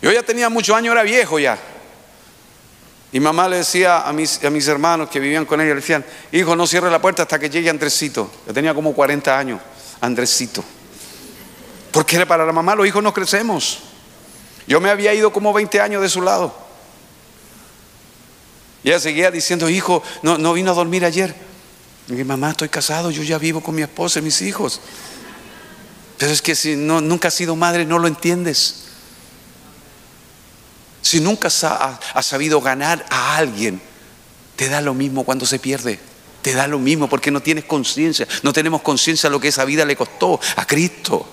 yo ya tenía muchos años, era viejo ya. Y mamá le decía a mis, a mis hermanos que vivían con ella, le decían, hijo, no cierre la puerta hasta que llegue Andresito. Yo tenía como 40 años, Andresito. Porque para la mamá los hijos no crecemos. Yo me había ido como 20 años de su lado. Y ella seguía diciendo, hijo, no, no vino a dormir ayer. Mi mamá, estoy casado, yo ya vivo con mi esposa y mis hijos. Pero es que si no, nunca has sido madre, no lo entiendes. Si nunca has sabido ganar a alguien, te da lo mismo cuando se pierde. Te da lo mismo porque no tienes conciencia. No tenemos conciencia de lo que esa vida le costó a Cristo.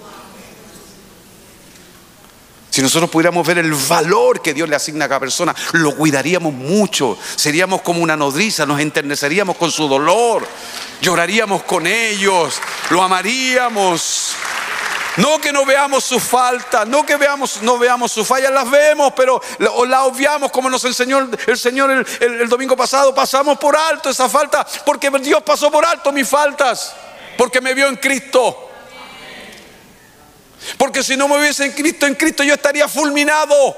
Si nosotros pudiéramos ver el valor que Dios le asigna a cada persona, lo cuidaríamos mucho. Seríamos como una nodriza, nos enterneceríamos con su dolor, lloraríamos con ellos, lo amaríamos. No que no veamos su falta, no que veamos, no veamos su falla, las vemos, pero la, la obviamos como nos enseñó el, Señor el, el domingo pasado. Pasamos por alto esa falta, porque Dios pasó por alto mis faltas, porque me vio en Cristo. Porque si no me hubiese en Cristo, en Cristo yo estaría fulminado.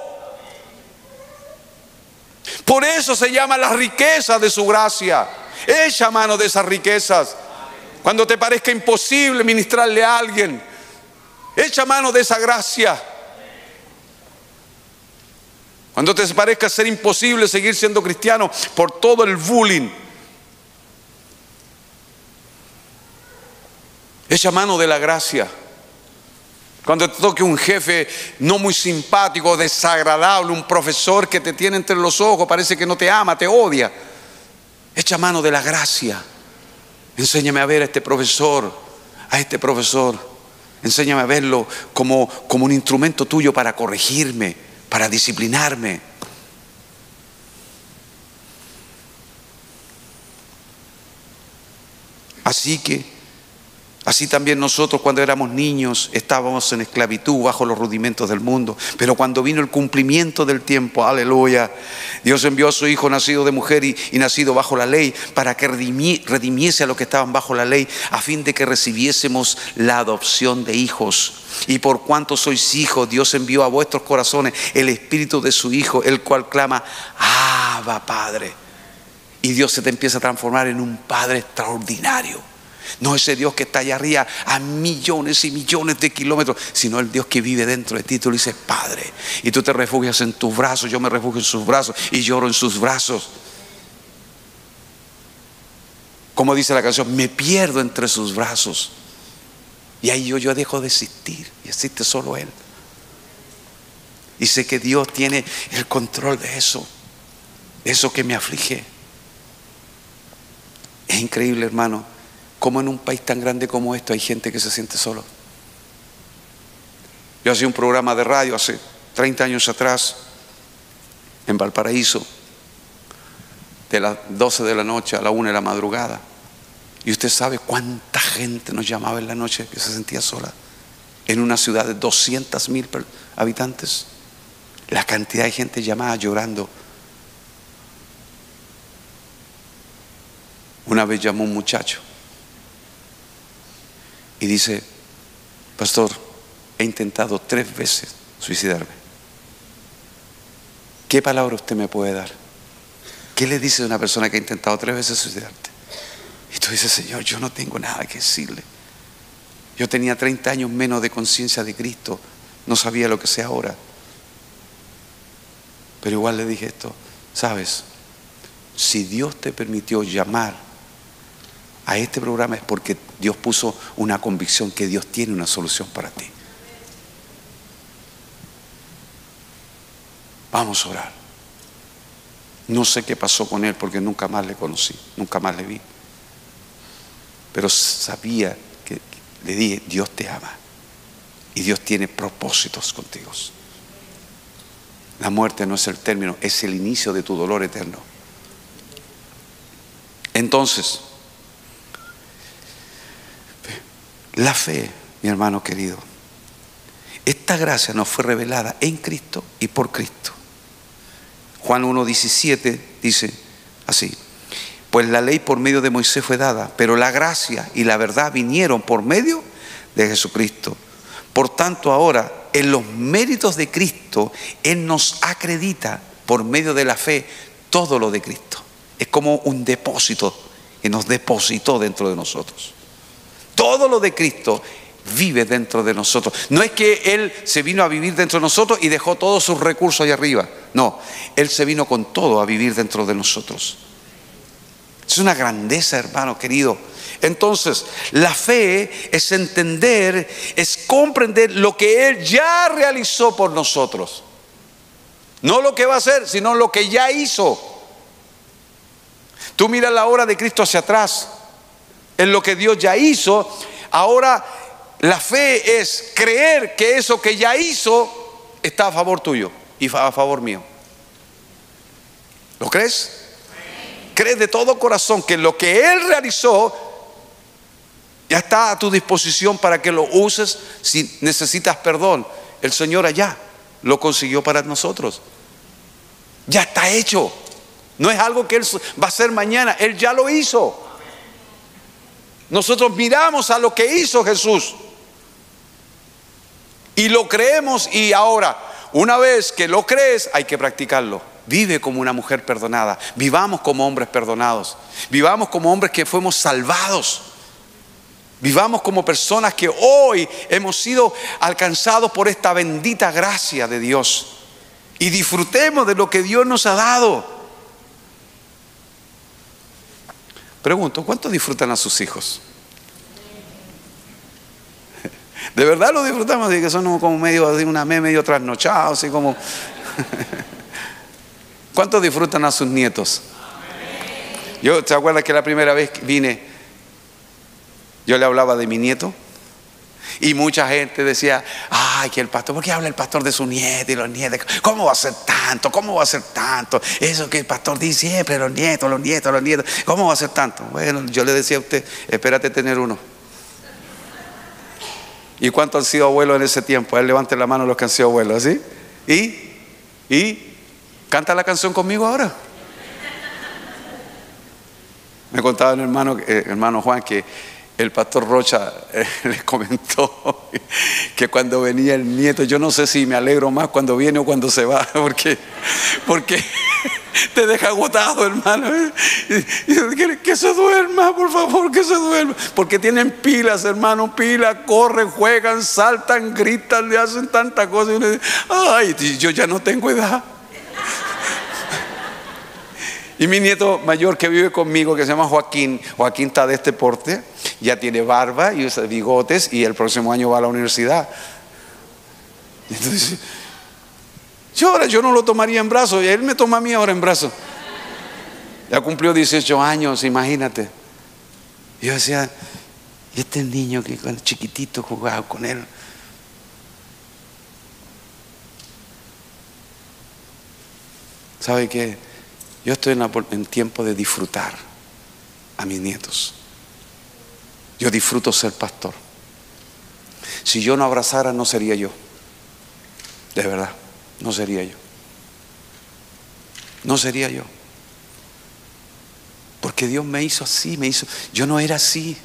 Por eso se llama la riqueza de su gracia. Echa mano de esas riquezas. Cuando te parezca imposible ministrarle a alguien, Echa mano de esa gracia. Cuando te parezca ser imposible seguir siendo cristiano por todo el bullying. Echa mano de la gracia. Cuando te toque un jefe no muy simpático, desagradable, un profesor que te tiene entre los ojos, parece que no te ama, te odia. Echa mano de la gracia. Enséñame a ver a este profesor, a este profesor. Enséñame a verlo como, como un instrumento tuyo para corregirme, para disciplinarme. Así que Así también nosotros cuando éramos niños estábamos en esclavitud bajo los rudimentos del mundo, pero cuando vino el cumplimiento del tiempo, aleluya, Dios envió a su Hijo nacido de mujer y, nacido bajo la ley para que redimiese a los que estaban bajo la ley, a fin de que recibiésemos la adopción de hijos. Y por cuanto sois hijos, Dios envió a vuestros corazones el Espíritu de su Hijo, el cual clama, Abba Padre. Y Dios se te empieza a transformar en un Padre extraordinario no ese Dios que está allá arriba a millones y millones de kilómetros, sino el Dios que vive dentro de ti. Tú le dices, Padre. Y tú te refugias en tus brazos, yo me refugio en sus brazos y lloro en sus brazos. Como dice la canción, me pierdo entre sus brazos. Y ahí yo, yo dejo de existir y existe solo Él. Y sé que Dios tiene el control de eso, de eso que me aflige. Es increíble, hermano como en un país tan grande como esto hay gente que se siente solo. Yo hacía un programa de radio hace 30 años atrás en Valparaíso, de las 12 de la noche a la 1 de la madrugada. Y usted sabe cuánta gente nos llamaba en la noche que se sentía sola. En una ciudad de 200 mil habitantes. La cantidad de gente llamada llorando. Una vez llamó un muchacho y dice, pastor, he intentado tres veces suicidarme. ¿Qué palabra usted me puede dar? ¿Qué le dice a una persona que ha intentado tres veces suicidarte? Y tú dices, Señor, yo no tengo nada que decirle. Yo tenía 30 años menos de conciencia de Cristo, no sabía lo que sé ahora. Pero igual le dije esto, sabes, si Dios te permitió llamar a este programa es porque Dios puso una convicción que Dios tiene una solución para ti. Vamos a orar. No sé qué pasó con él porque nunca más le conocí, nunca más le vi. Pero sabía que le dije, Dios te ama y Dios tiene propósitos contigo. La muerte no es el término, es el inicio de tu dolor eterno. Entonces, La fe, mi hermano querido, esta gracia nos fue revelada en Cristo y por Cristo. Juan 1.17 dice así, pues la ley por medio de Moisés fue dada, pero la gracia y la verdad vinieron por medio de Jesucristo. Por tanto, ahora, en los méritos de Cristo, Él nos acredita por medio de la fe todo lo de Cristo. Es como un depósito que nos depositó dentro de nosotros. Todo lo de Cristo vive dentro de nosotros. No es que Él se vino a vivir dentro de nosotros y dejó todos sus recursos ahí arriba. No, Él se vino con todo a vivir dentro de nosotros. Es una grandeza, hermano querido. Entonces, la fe es entender, es comprender lo que Él ya realizó por nosotros. No lo que va a hacer, sino lo que ya hizo. Tú miras la obra de Cristo hacia atrás en lo que Dios ya hizo. Ahora la fe es creer que eso que ya hizo está a favor tuyo y a favor mío. ¿Lo crees? ¿Crees de todo corazón que lo que Él realizó ya está a tu disposición para que lo uses si necesitas perdón? El Señor allá lo consiguió para nosotros. Ya está hecho. No es algo que Él va a hacer mañana, Él ya lo hizo. Nosotros miramos a lo que hizo Jesús y lo creemos y ahora, una vez que lo crees, hay que practicarlo. Vive como una mujer perdonada. Vivamos como hombres perdonados. Vivamos como hombres que fuimos salvados. Vivamos como personas que hoy hemos sido alcanzados por esta bendita gracia de Dios. Y disfrutemos de lo que Dios nos ha dado. Pregunto, ¿cuánto disfrutan a sus hijos? [LAUGHS] De verdad lo disfrutamos, así que son como medio, una mes medio trasnochados, así como... [LAUGHS] ¿Cuántos disfrutan a sus nietos? Yo, ¿te acuerdas que la primera vez que vine, yo le hablaba de mi nieto? Y mucha gente decía, ay, que el pastor, ¿por qué habla el pastor de su nieto y los nietos? ¿Cómo va a ser tan tanto? ¿Cómo va a ser tanto? Eso que el pastor dice siempre, los nietos, los nietos, los nietos. ¿Cómo va a ser tanto? Bueno, yo le decía a usted, espérate tener uno. ¿Y cuántos han sido abuelos en ese tiempo? Él levante la mano los que han sido abuelos, ¿sí? ¿Y? ¿Y? ¿Canta la canción conmigo ahora? Me contaba el hermano, eh, hermano Juan que el pastor Rocha eh, [LAUGHS] les comentó que cuando venía el nieto, yo no sé si me alegro más cuando viene o cuando se va, [LAUGHS] porque, porque [LAUGHS] te deja agotado, hermano. que se duerma, por favor, que se duerma. Porque tienen pilas, hermano, pilas, corren, juegan, saltan, gritan, le hacen tantas cosas. Ay, yo ya no tengo edad. Y mi nieto mayor que vive conmigo, que se llama Joaquín, Joaquín está de este porte, ya tiene barba y usa bigotes y el próximo año va a la universidad. Entonces, yo ahora yo no lo tomaría en brazos, él me toma a mí ahora en brazos. Ya cumplió 18 años, imagínate. yo decía, y este niño que cuando chiquitito jugaba con él. ¿Sabe qué? Yo estoy en, tiempo de disfrutar a mis nietos. Yo disfruto ser pastor. Si yo no abrazara, no sería yo. De verdad, no sería yo. No sería yo. Porque Dios me hizo así, me hizo. Yo no era así.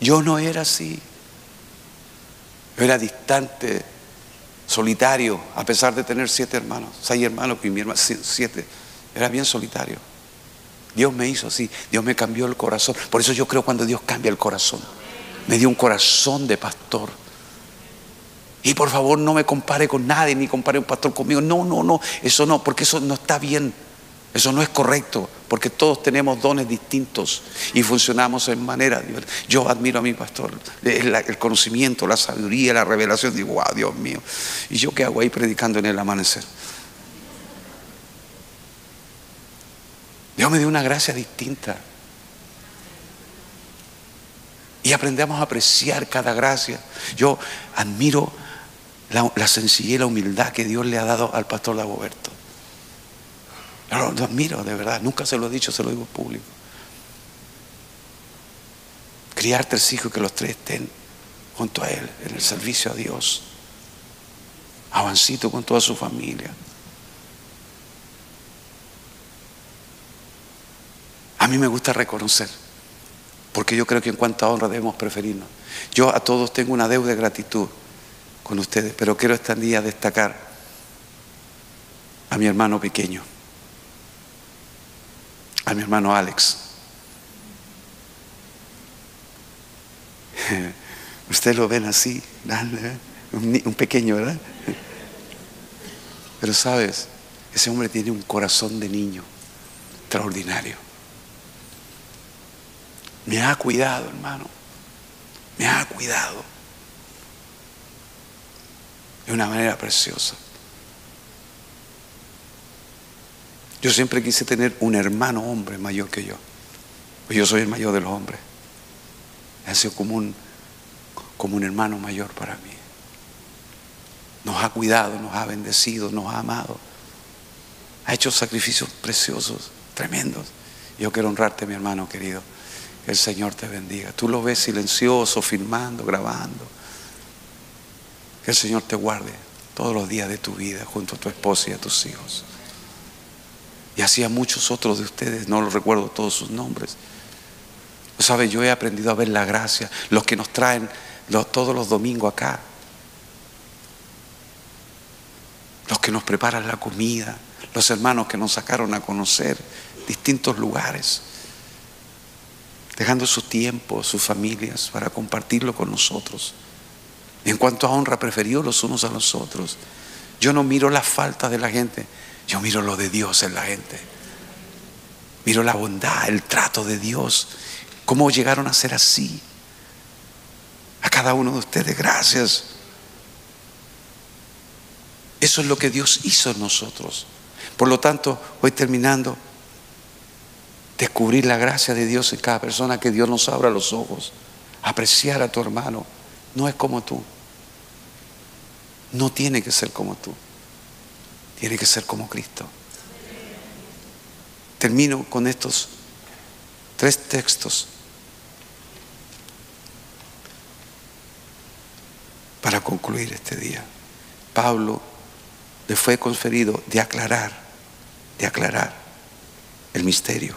Yo no era así. Yo era distante, solitario, a pesar de tener siete hermanos, seis hermanos y mi hermano, siete. Era bien solitario. Dios me hizo así, Dios me cambió el corazón. Por eso yo creo cuando Dios cambia el corazón. Me dio un corazón de pastor. Y por favor no me compare con nadie, ni compare un pastor conmigo. No, no, no, eso no, porque eso no está bien. Eso no es correcto, porque todos tenemos dones distintos y funcionamos en manera. Yo admiro a mi pastor, el conocimiento, la sabiduría, la revelación. Digo, wow, Dios mío. ¿Y yo qué hago ahí predicando en el amanecer? Dios me dio una gracia distinta. Y aprendemos a apreciar cada gracia. Yo admiro la, sencillez y la humildad que Dios le ha dado al pastor Dagoberto. Lo, lo admiro, de verdad. Nunca se lo he dicho, se lo digo público. Criar tres hijos que los tres estén junto a Él, en el servicio a Dios. Avancito con toda su familia. A mí me gusta reconocer, porque yo creo que en cuanto a honra debemos preferirnos. Yo a todos tengo una deuda de gratitud con ustedes, pero quiero este día destacar a mi hermano pequeño, a mi hermano Alex. [LAUGHS] Ustedes lo ven así, un pequeño, ¿verdad? [LAUGHS] Pero sabes, ese hombre tiene un corazón de niño extraordinario. Me ha cuidado, hermano. Me ha cuidado. De una manera preciosa. Yo siempre quise tener un hermano hombre mayor que yo. Pues yo soy el mayor de los hombres. Ha sido como un, como un hermano mayor para mí. Nos ha cuidado, nos ha bendecido, nos ha amado. Ha hecho sacrificios preciosos, tremendos. Yo quiero honrarte, mi hermano querido el Señor te bendiga. Tú lo ves silencioso, filmando, grabando. Que el Señor te guarde todos los días de tu vida junto a tu esposa y a tus hijos. Y así a muchos otros de ustedes, no los recuerdo todos sus nombres. ¿Sabe? Yo he aprendido a ver la gracia, los que nos traen todos los domingos acá, los que nos preparan la comida, los hermanos que nos sacaron a conocer distintos lugares dejando su tiempo, sus familias, para compartirlo con nosotros. En cuanto a honra, preferió los unos a los otros. Yo no miro la falta de la gente, yo miro lo de Dios en la gente. Miro la bondad, el trato de Dios, cómo llegaron a ser así. A cada uno de ustedes, gracias. Eso es lo que Dios hizo en nosotros. Por lo tanto, hoy terminando, descubrir la gracia de Dios en cada persona, que Dios nos abra los ojos, apreciar a tu hermano. No es como tú. No tiene que ser como tú. tiene que ser como Cristo. Termino con estos tres textos para concluir este día. Pablo le fue conferido de aclarar, de aclarar el misterio,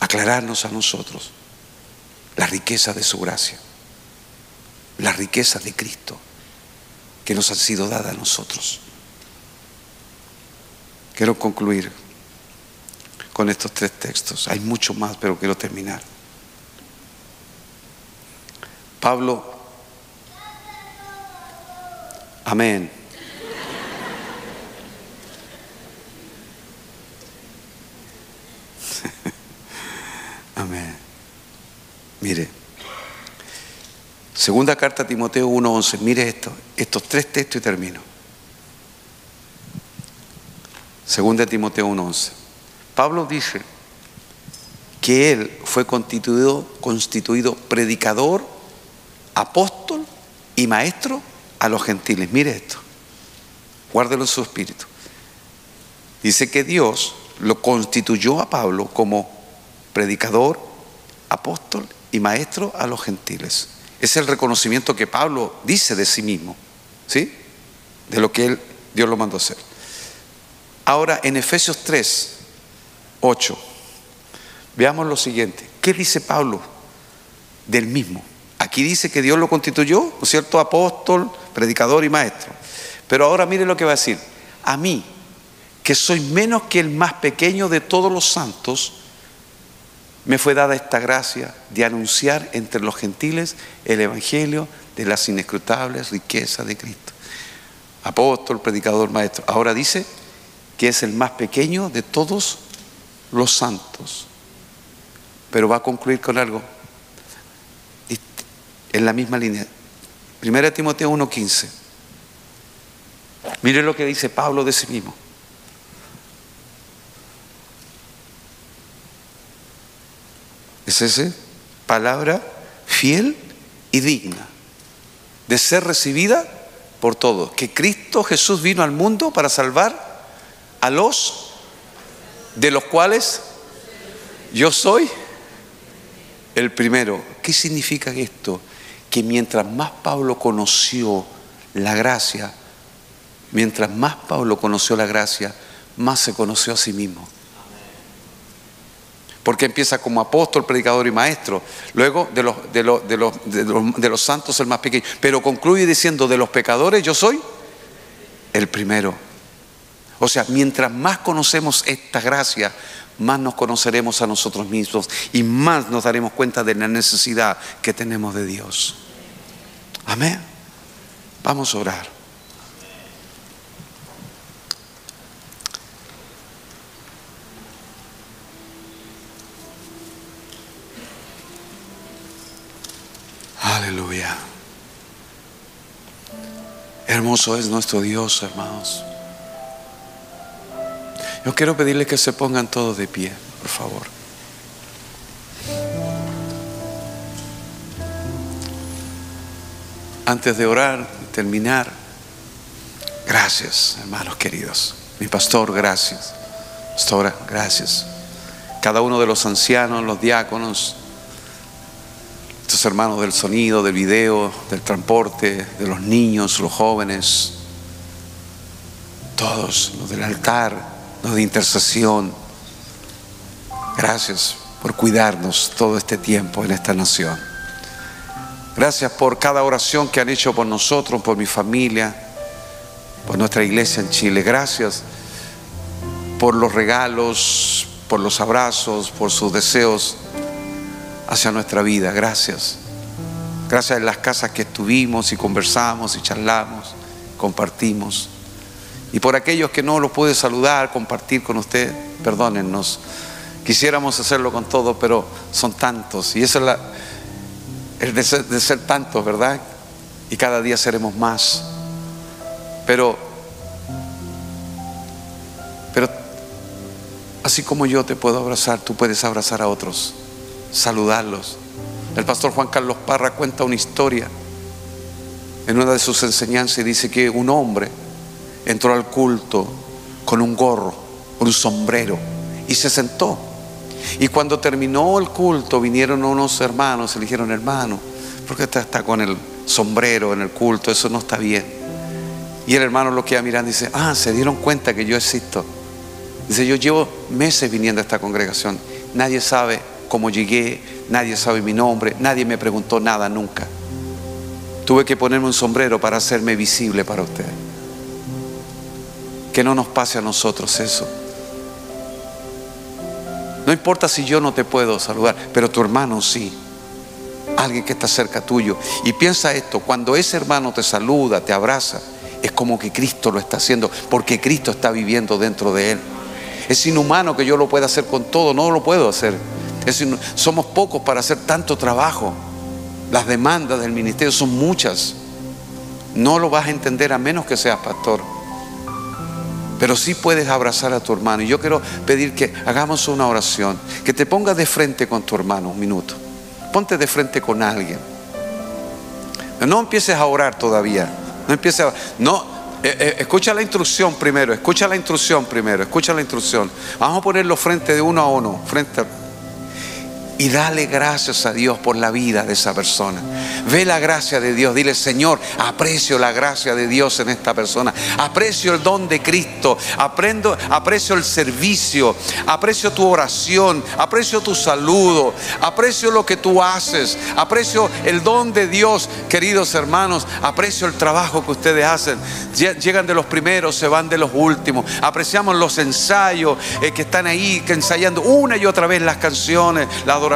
aclararnos a nosotros la riqueza de su gracia, la riqueza de Cristo que nos ha sido dada a nosotros. Quiero concluir con estos tres textos. Hay mucho más, pero quiero terminar. Pablo, amén. Mire, segunda carta a Timoteo 1.11, mire esto, estos tres textos y termino. Segunda Timoteo 1.11. Pablo dice que él fue constituido, constituido predicador, apóstol y maestro a los gentiles. Mire esto, guárdelo en su espíritu. Dice que Dios lo constituyó a Pablo como predicador, apóstol y maestro a los gentiles. Es el reconocimiento que Pablo dice de sí mismo, ¿sí? De lo que él, Dios lo mandó a hacer. Ahora, en Efesios 3, 8, veamos lo siguiente. ¿Qué dice Pablo del mismo? Aquí dice que Dios lo constituyó, ¿no es cierto? Apóstol, predicador y maestro. Pero ahora mire lo que va a decir. A mí, que soy menos que el más pequeño de todos los santos, me fue dada esta gracia de anunciar entre los gentiles el Evangelio de las inescrutables riquezas de Cristo. Apóstol, predicador, maestro. Ahora dice que es el más pequeño de todos los santos. Pero va a concluir con algo en la misma línea. Primera Timoteo 1:15. Mire lo que dice Pablo de sí mismo. Es ese palabra fiel y digna de ser recibida por todos. Que Cristo Jesús vino al mundo para salvar a los de los cuales yo soy el primero. ¿Qué significa esto? Que mientras más Pablo conoció la gracia, mientras más Pablo conoció la gracia, más se conoció a sí mismo. Porque empieza como apóstol, predicador y maestro. Luego de los, de los, de los, de los, santos el más pequeño. Pero concluye diciendo, de los pecadores yo soy el primero. O sea, mientras más conocemos esta gracia, más nos conoceremos a nosotros mismos y más nos daremos cuenta de la necesidad que tenemos de Dios. Amén. Vamos a orar. Aleluya. Hermoso es nuestro Dios, hermanos. Yo quiero pedirle que se pongan todos de pie, por favor. Antes de orar terminar, gracias, hermanos queridos. Mi pastor, gracias. Pastora, gracias. Cada uno de los ancianos, los diáconos, estos hermanos del sonido, del video, del transporte, de los niños, los jóvenes, todos, los del altar, de intercesión. Gracias por cuidarnos todo este tiempo en esta nación. Gracias por cada oración que han hecho por nosotros, por mi familia, por nuestra iglesia en Chile. Gracias por los regalos, por los abrazos, por sus deseos hacia nuestra vida. Gracias. Gracias en las casas que estuvimos y conversamos y charlamos, compartimos. Y por aquellos que no los pude saludar, compartir con usted, perdónennos. Quisiéramos hacerlo con todos, pero son tantos. Y eso es el de ser, de ser tantos, ¿verdad? Y cada día seremos más. Pero, pero así como yo te puedo abrazar, tú puedes abrazar a otros, saludarlos. El pastor Juan Carlos Parra cuenta una historia en una de sus enseñanzas y dice que un hombre entró al culto con un gorro, con un sombrero y se sentó. Y cuando terminó el culto vinieron unos hermanos y le dijeron, hermano, ¿por qué usted está con el sombrero en el culto? Eso no está bien. Y el hermano lo queda mirando y dice, ah, se dieron cuenta que yo existo. Dice, yo llevo meses viniendo a esta congregación. Nadie sabe cómo llegué, nadie sabe mi nombre, nadie me preguntó nada nunca. Tuve que ponerme un sombrero para hacerme visible para usted. Que no nos pase a nosotros eso. No importa si yo no te puedo saludar, pero tu hermano sí. Alguien que está cerca tuyo. Y piensa esto, cuando ese hermano te saluda, te abraza, es como que Cristo lo está haciendo, porque Cristo está viviendo dentro de él. Es inhumano que yo lo pueda hacer con todo, no lo puedo hacer. Somos pocos para hacer tanto trabajo. Las demandas del ministerio son muchas. No lo vas a entender a menos que seas pastor. Pero sí puedes abrazar a tu hermano. Y yo quiero pedir que hagamos una oración. Que te pongas de frente con tu hermano un minuto. Ponte de frente con alguien. No empieces a orar todavía. No empieces a... No, eh, eh, escucha la instrucción primero, escucha la instrucción primero, escucha la instrucción. Vamos a ponerlo frente de uno a uno, frente a y dale gracias a Dios por la vida de esa persona. Ve la gracia de Dios. Dile, Señor, aprecio la gracia de Dios en esta persona. Aprecio el don de Cristo. Aprendo, aprecio el servicio. Aprecio tu oración. Aprecio tu saludo. Aprecio lo que tú haces. Aprecio el don de Dios, queridos hermanos. Aprecio el trabajo que ustedes hacen. Llegan de los primeros, se van de los últimos. Apreciamos los ensayos eh, que están ahí, que ensayando una y otra vez las canciones, la adoración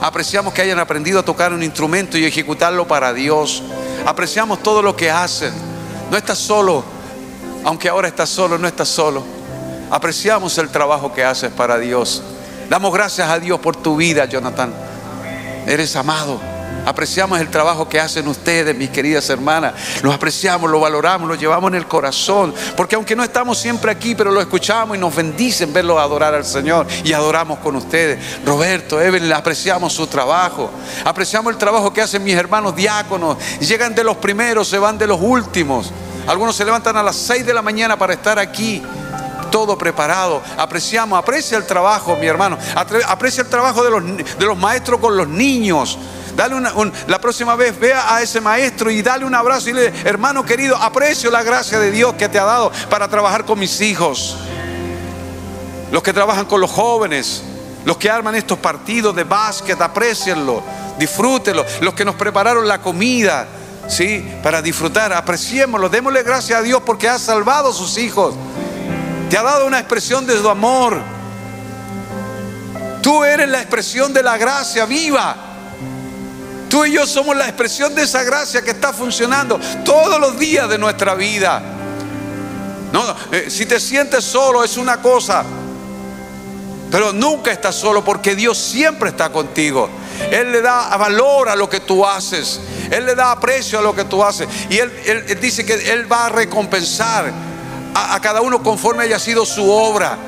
Apreciamos que hayan aprendido a tocar un instrumento y ejecutarlo para Dios. Apreciamos todo lo que hacen. No estás solo, aunque ahora estás solo, no estás solo. Apreciamos el trabajo que haces para Dios. Damos gracias a Dios por tu vida, Jonathan. Eres amado. Apreciamos el trabajo que hacen ustedes, mis queridas hermanas. Lo apreciamos, lo valoramos, lo llevamos en el corazón. Porque aunque no estamos siempre aquí, pero lo escuchamos y nos bendicen verlos adorar al Señor. Y adoramos con ustedes. Roberto, Evelyn, apreciamos su trabajo. Apreciamos el trabajo que hacen mis hermanos diáconos. Llegan de los primeros, se van de los últimos. Algunos se levantan a las 6 de la mañana para estar aquí todo preparado. Apreciamos, aprecia el trabajo, mi hermano. Aprecia el trabajo de los, de los maestros con los niños. Dale una, la próxima vez vea a ese maestro y dale un abrazo y le hermano querido, aprecio la gracia de Dios que te ha dado para trabajar con mis hijos. Los que trabajan con los jóvenes, los que arman estos partidos de básquet, aprecienlo, disfrútenlo. Los que nos prepararon la comida, ¿sí? Para disfrutar, apreciémoslo, démosle gracias a Dios porque ha salvado a sus hijos. Te ha dado una expresión de su amor. Tú eres la expresión de la gracia viva. Tú y yo somos la expresión de esa gracia que está funcionando todos los días de nuestra vida. No, eh, si te sientes solo es una cosa, pero nunca estás solo porque Dios siempre está contigo. Él le da valor a lo que tú haces. Él le da aprecio a lo que tú haces. Y Él, dice que Él va a recompensar a, cada uno conforme haya sido su obra.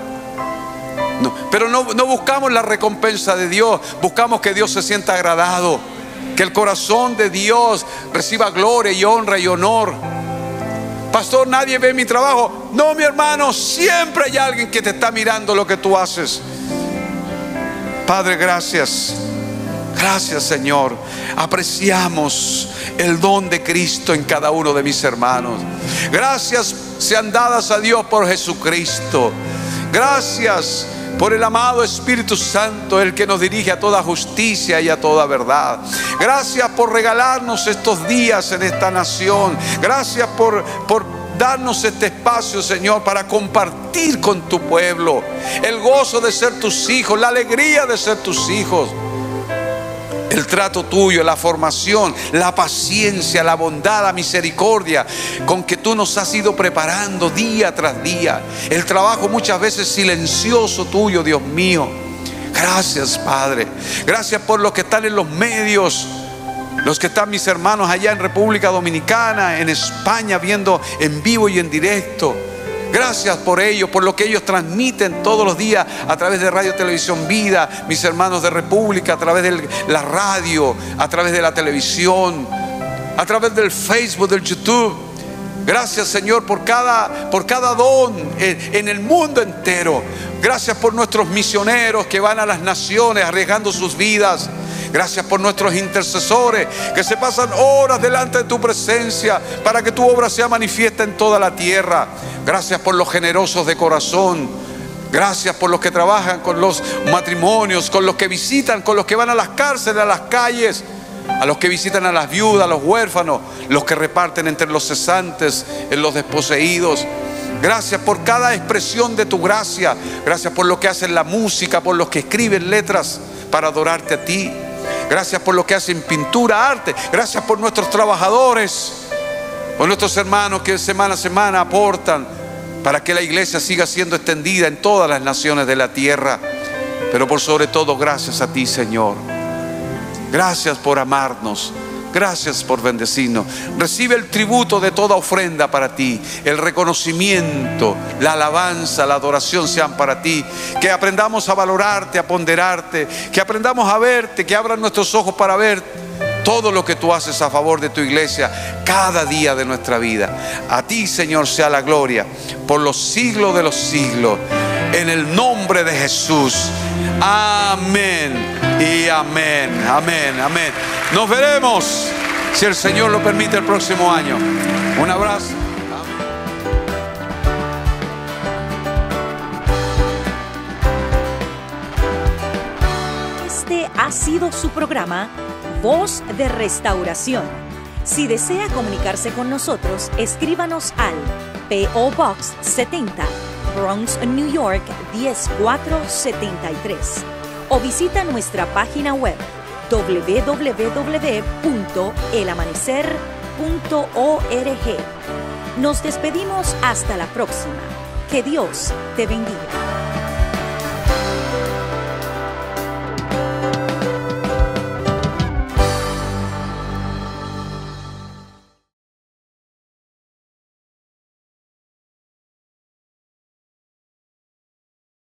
pero no, no buscamos la recompensa de Dios. Buscamos que Dios se sienta agradado. Que el corazón de Dios reciba gloria y honra y honor. Pastor, nadie ve mi trabajo. No, mi hermano, siempre hay alguien que te está mirando lo que tú haces. Padre, gracias. Gracias Señor. Apreciamos el don de Cristo en cada uno de mis hermanos. Gracias sean dadas a Dios por Jesucristo. Gracias por el amado Espíritu Santo, el que nos dirige a toda justicia y a toda verdad. Gracias por regalarnos estos días en esta nación. Gracias por, por darnos este espacio, Señor, para compartir con tu pueblo el gozo de ser tus hijos, la alegría de ser tus hijos el trato tuyo, la formación, la paciencia, la bondad, la misericordia con que tú nos has ido preparando día tras día. El trabajo muchas veces silencioso tuyo, Dios mío. Gracias, Padre. Gracias por los que están en los medios. Los que están mis hermanos allá en República Dominicana, en España, viendo en vivo y en directo. Gracias por ello, por lo que ellos transmiten todos los días a través de Radio Televisión Vida, mis hermanos de República, a través de la radio, a través de la televisión, a través del Facebook, del YouTube. Gracias Señor por cada, por cada don en, en el mundo entero. Gracias por nuestros misioneros que van a las naciones arriesgando sus vidas. Gracias por nuestros intercesores que se pasan horas delante de tu presencia para que tu obra sea manifiesta en toda la tierra. Gracias por los generosos de corazón. Gracias por los que trabajan con los matrimonios, con los que visitan, con los que van a las cárceles, a las calles, a los que visitan a las viudas, a los huérfanos, los que reparten entre los cesantes, en los desposeídos. Gracias por cada expresión de tu gracia. Gracias por lo que hacen la música, por los que escriben letras para adorarte a ti. Gracias por lo que hacen pintura, arte. Gracias por nuestros trabajadores, por nuestros hermanos que semana a semana aportan para que la iglesia siga siendo extendida en todas las naciones de la tierra. Pero por sobre todo, gracias a ti, Señor. Gracias por amarnos. Gracias por bendecirnos. Recibe el tributo de toda ofrenda para ti. El reconocimiento, la alabanza, la adoración sean para ti. Que aprendamos a valorarte, a ponderarte. Que aprendamos a verte, que abran nuestros ojos para ver todo lo que tú haces a favor de tu iglesia cada día de nuestra vida. A ti, Señor, sea la gloria por los siglos de los siglos. En el nombre de Jesús. Amén y amén, amén, amén. Nos veremos, si el Señor lo permite, el próximo año. Un abrazo. Este ha sido su programa Voz de Restauración. Si desea comunicarse con nosotros, escríbanos al PO Box 70, Bronx, New York 10473 o visita nuestra página web www.elamanecer.org. Nos despedimos hasta la próxima. Que Dios te bendiga.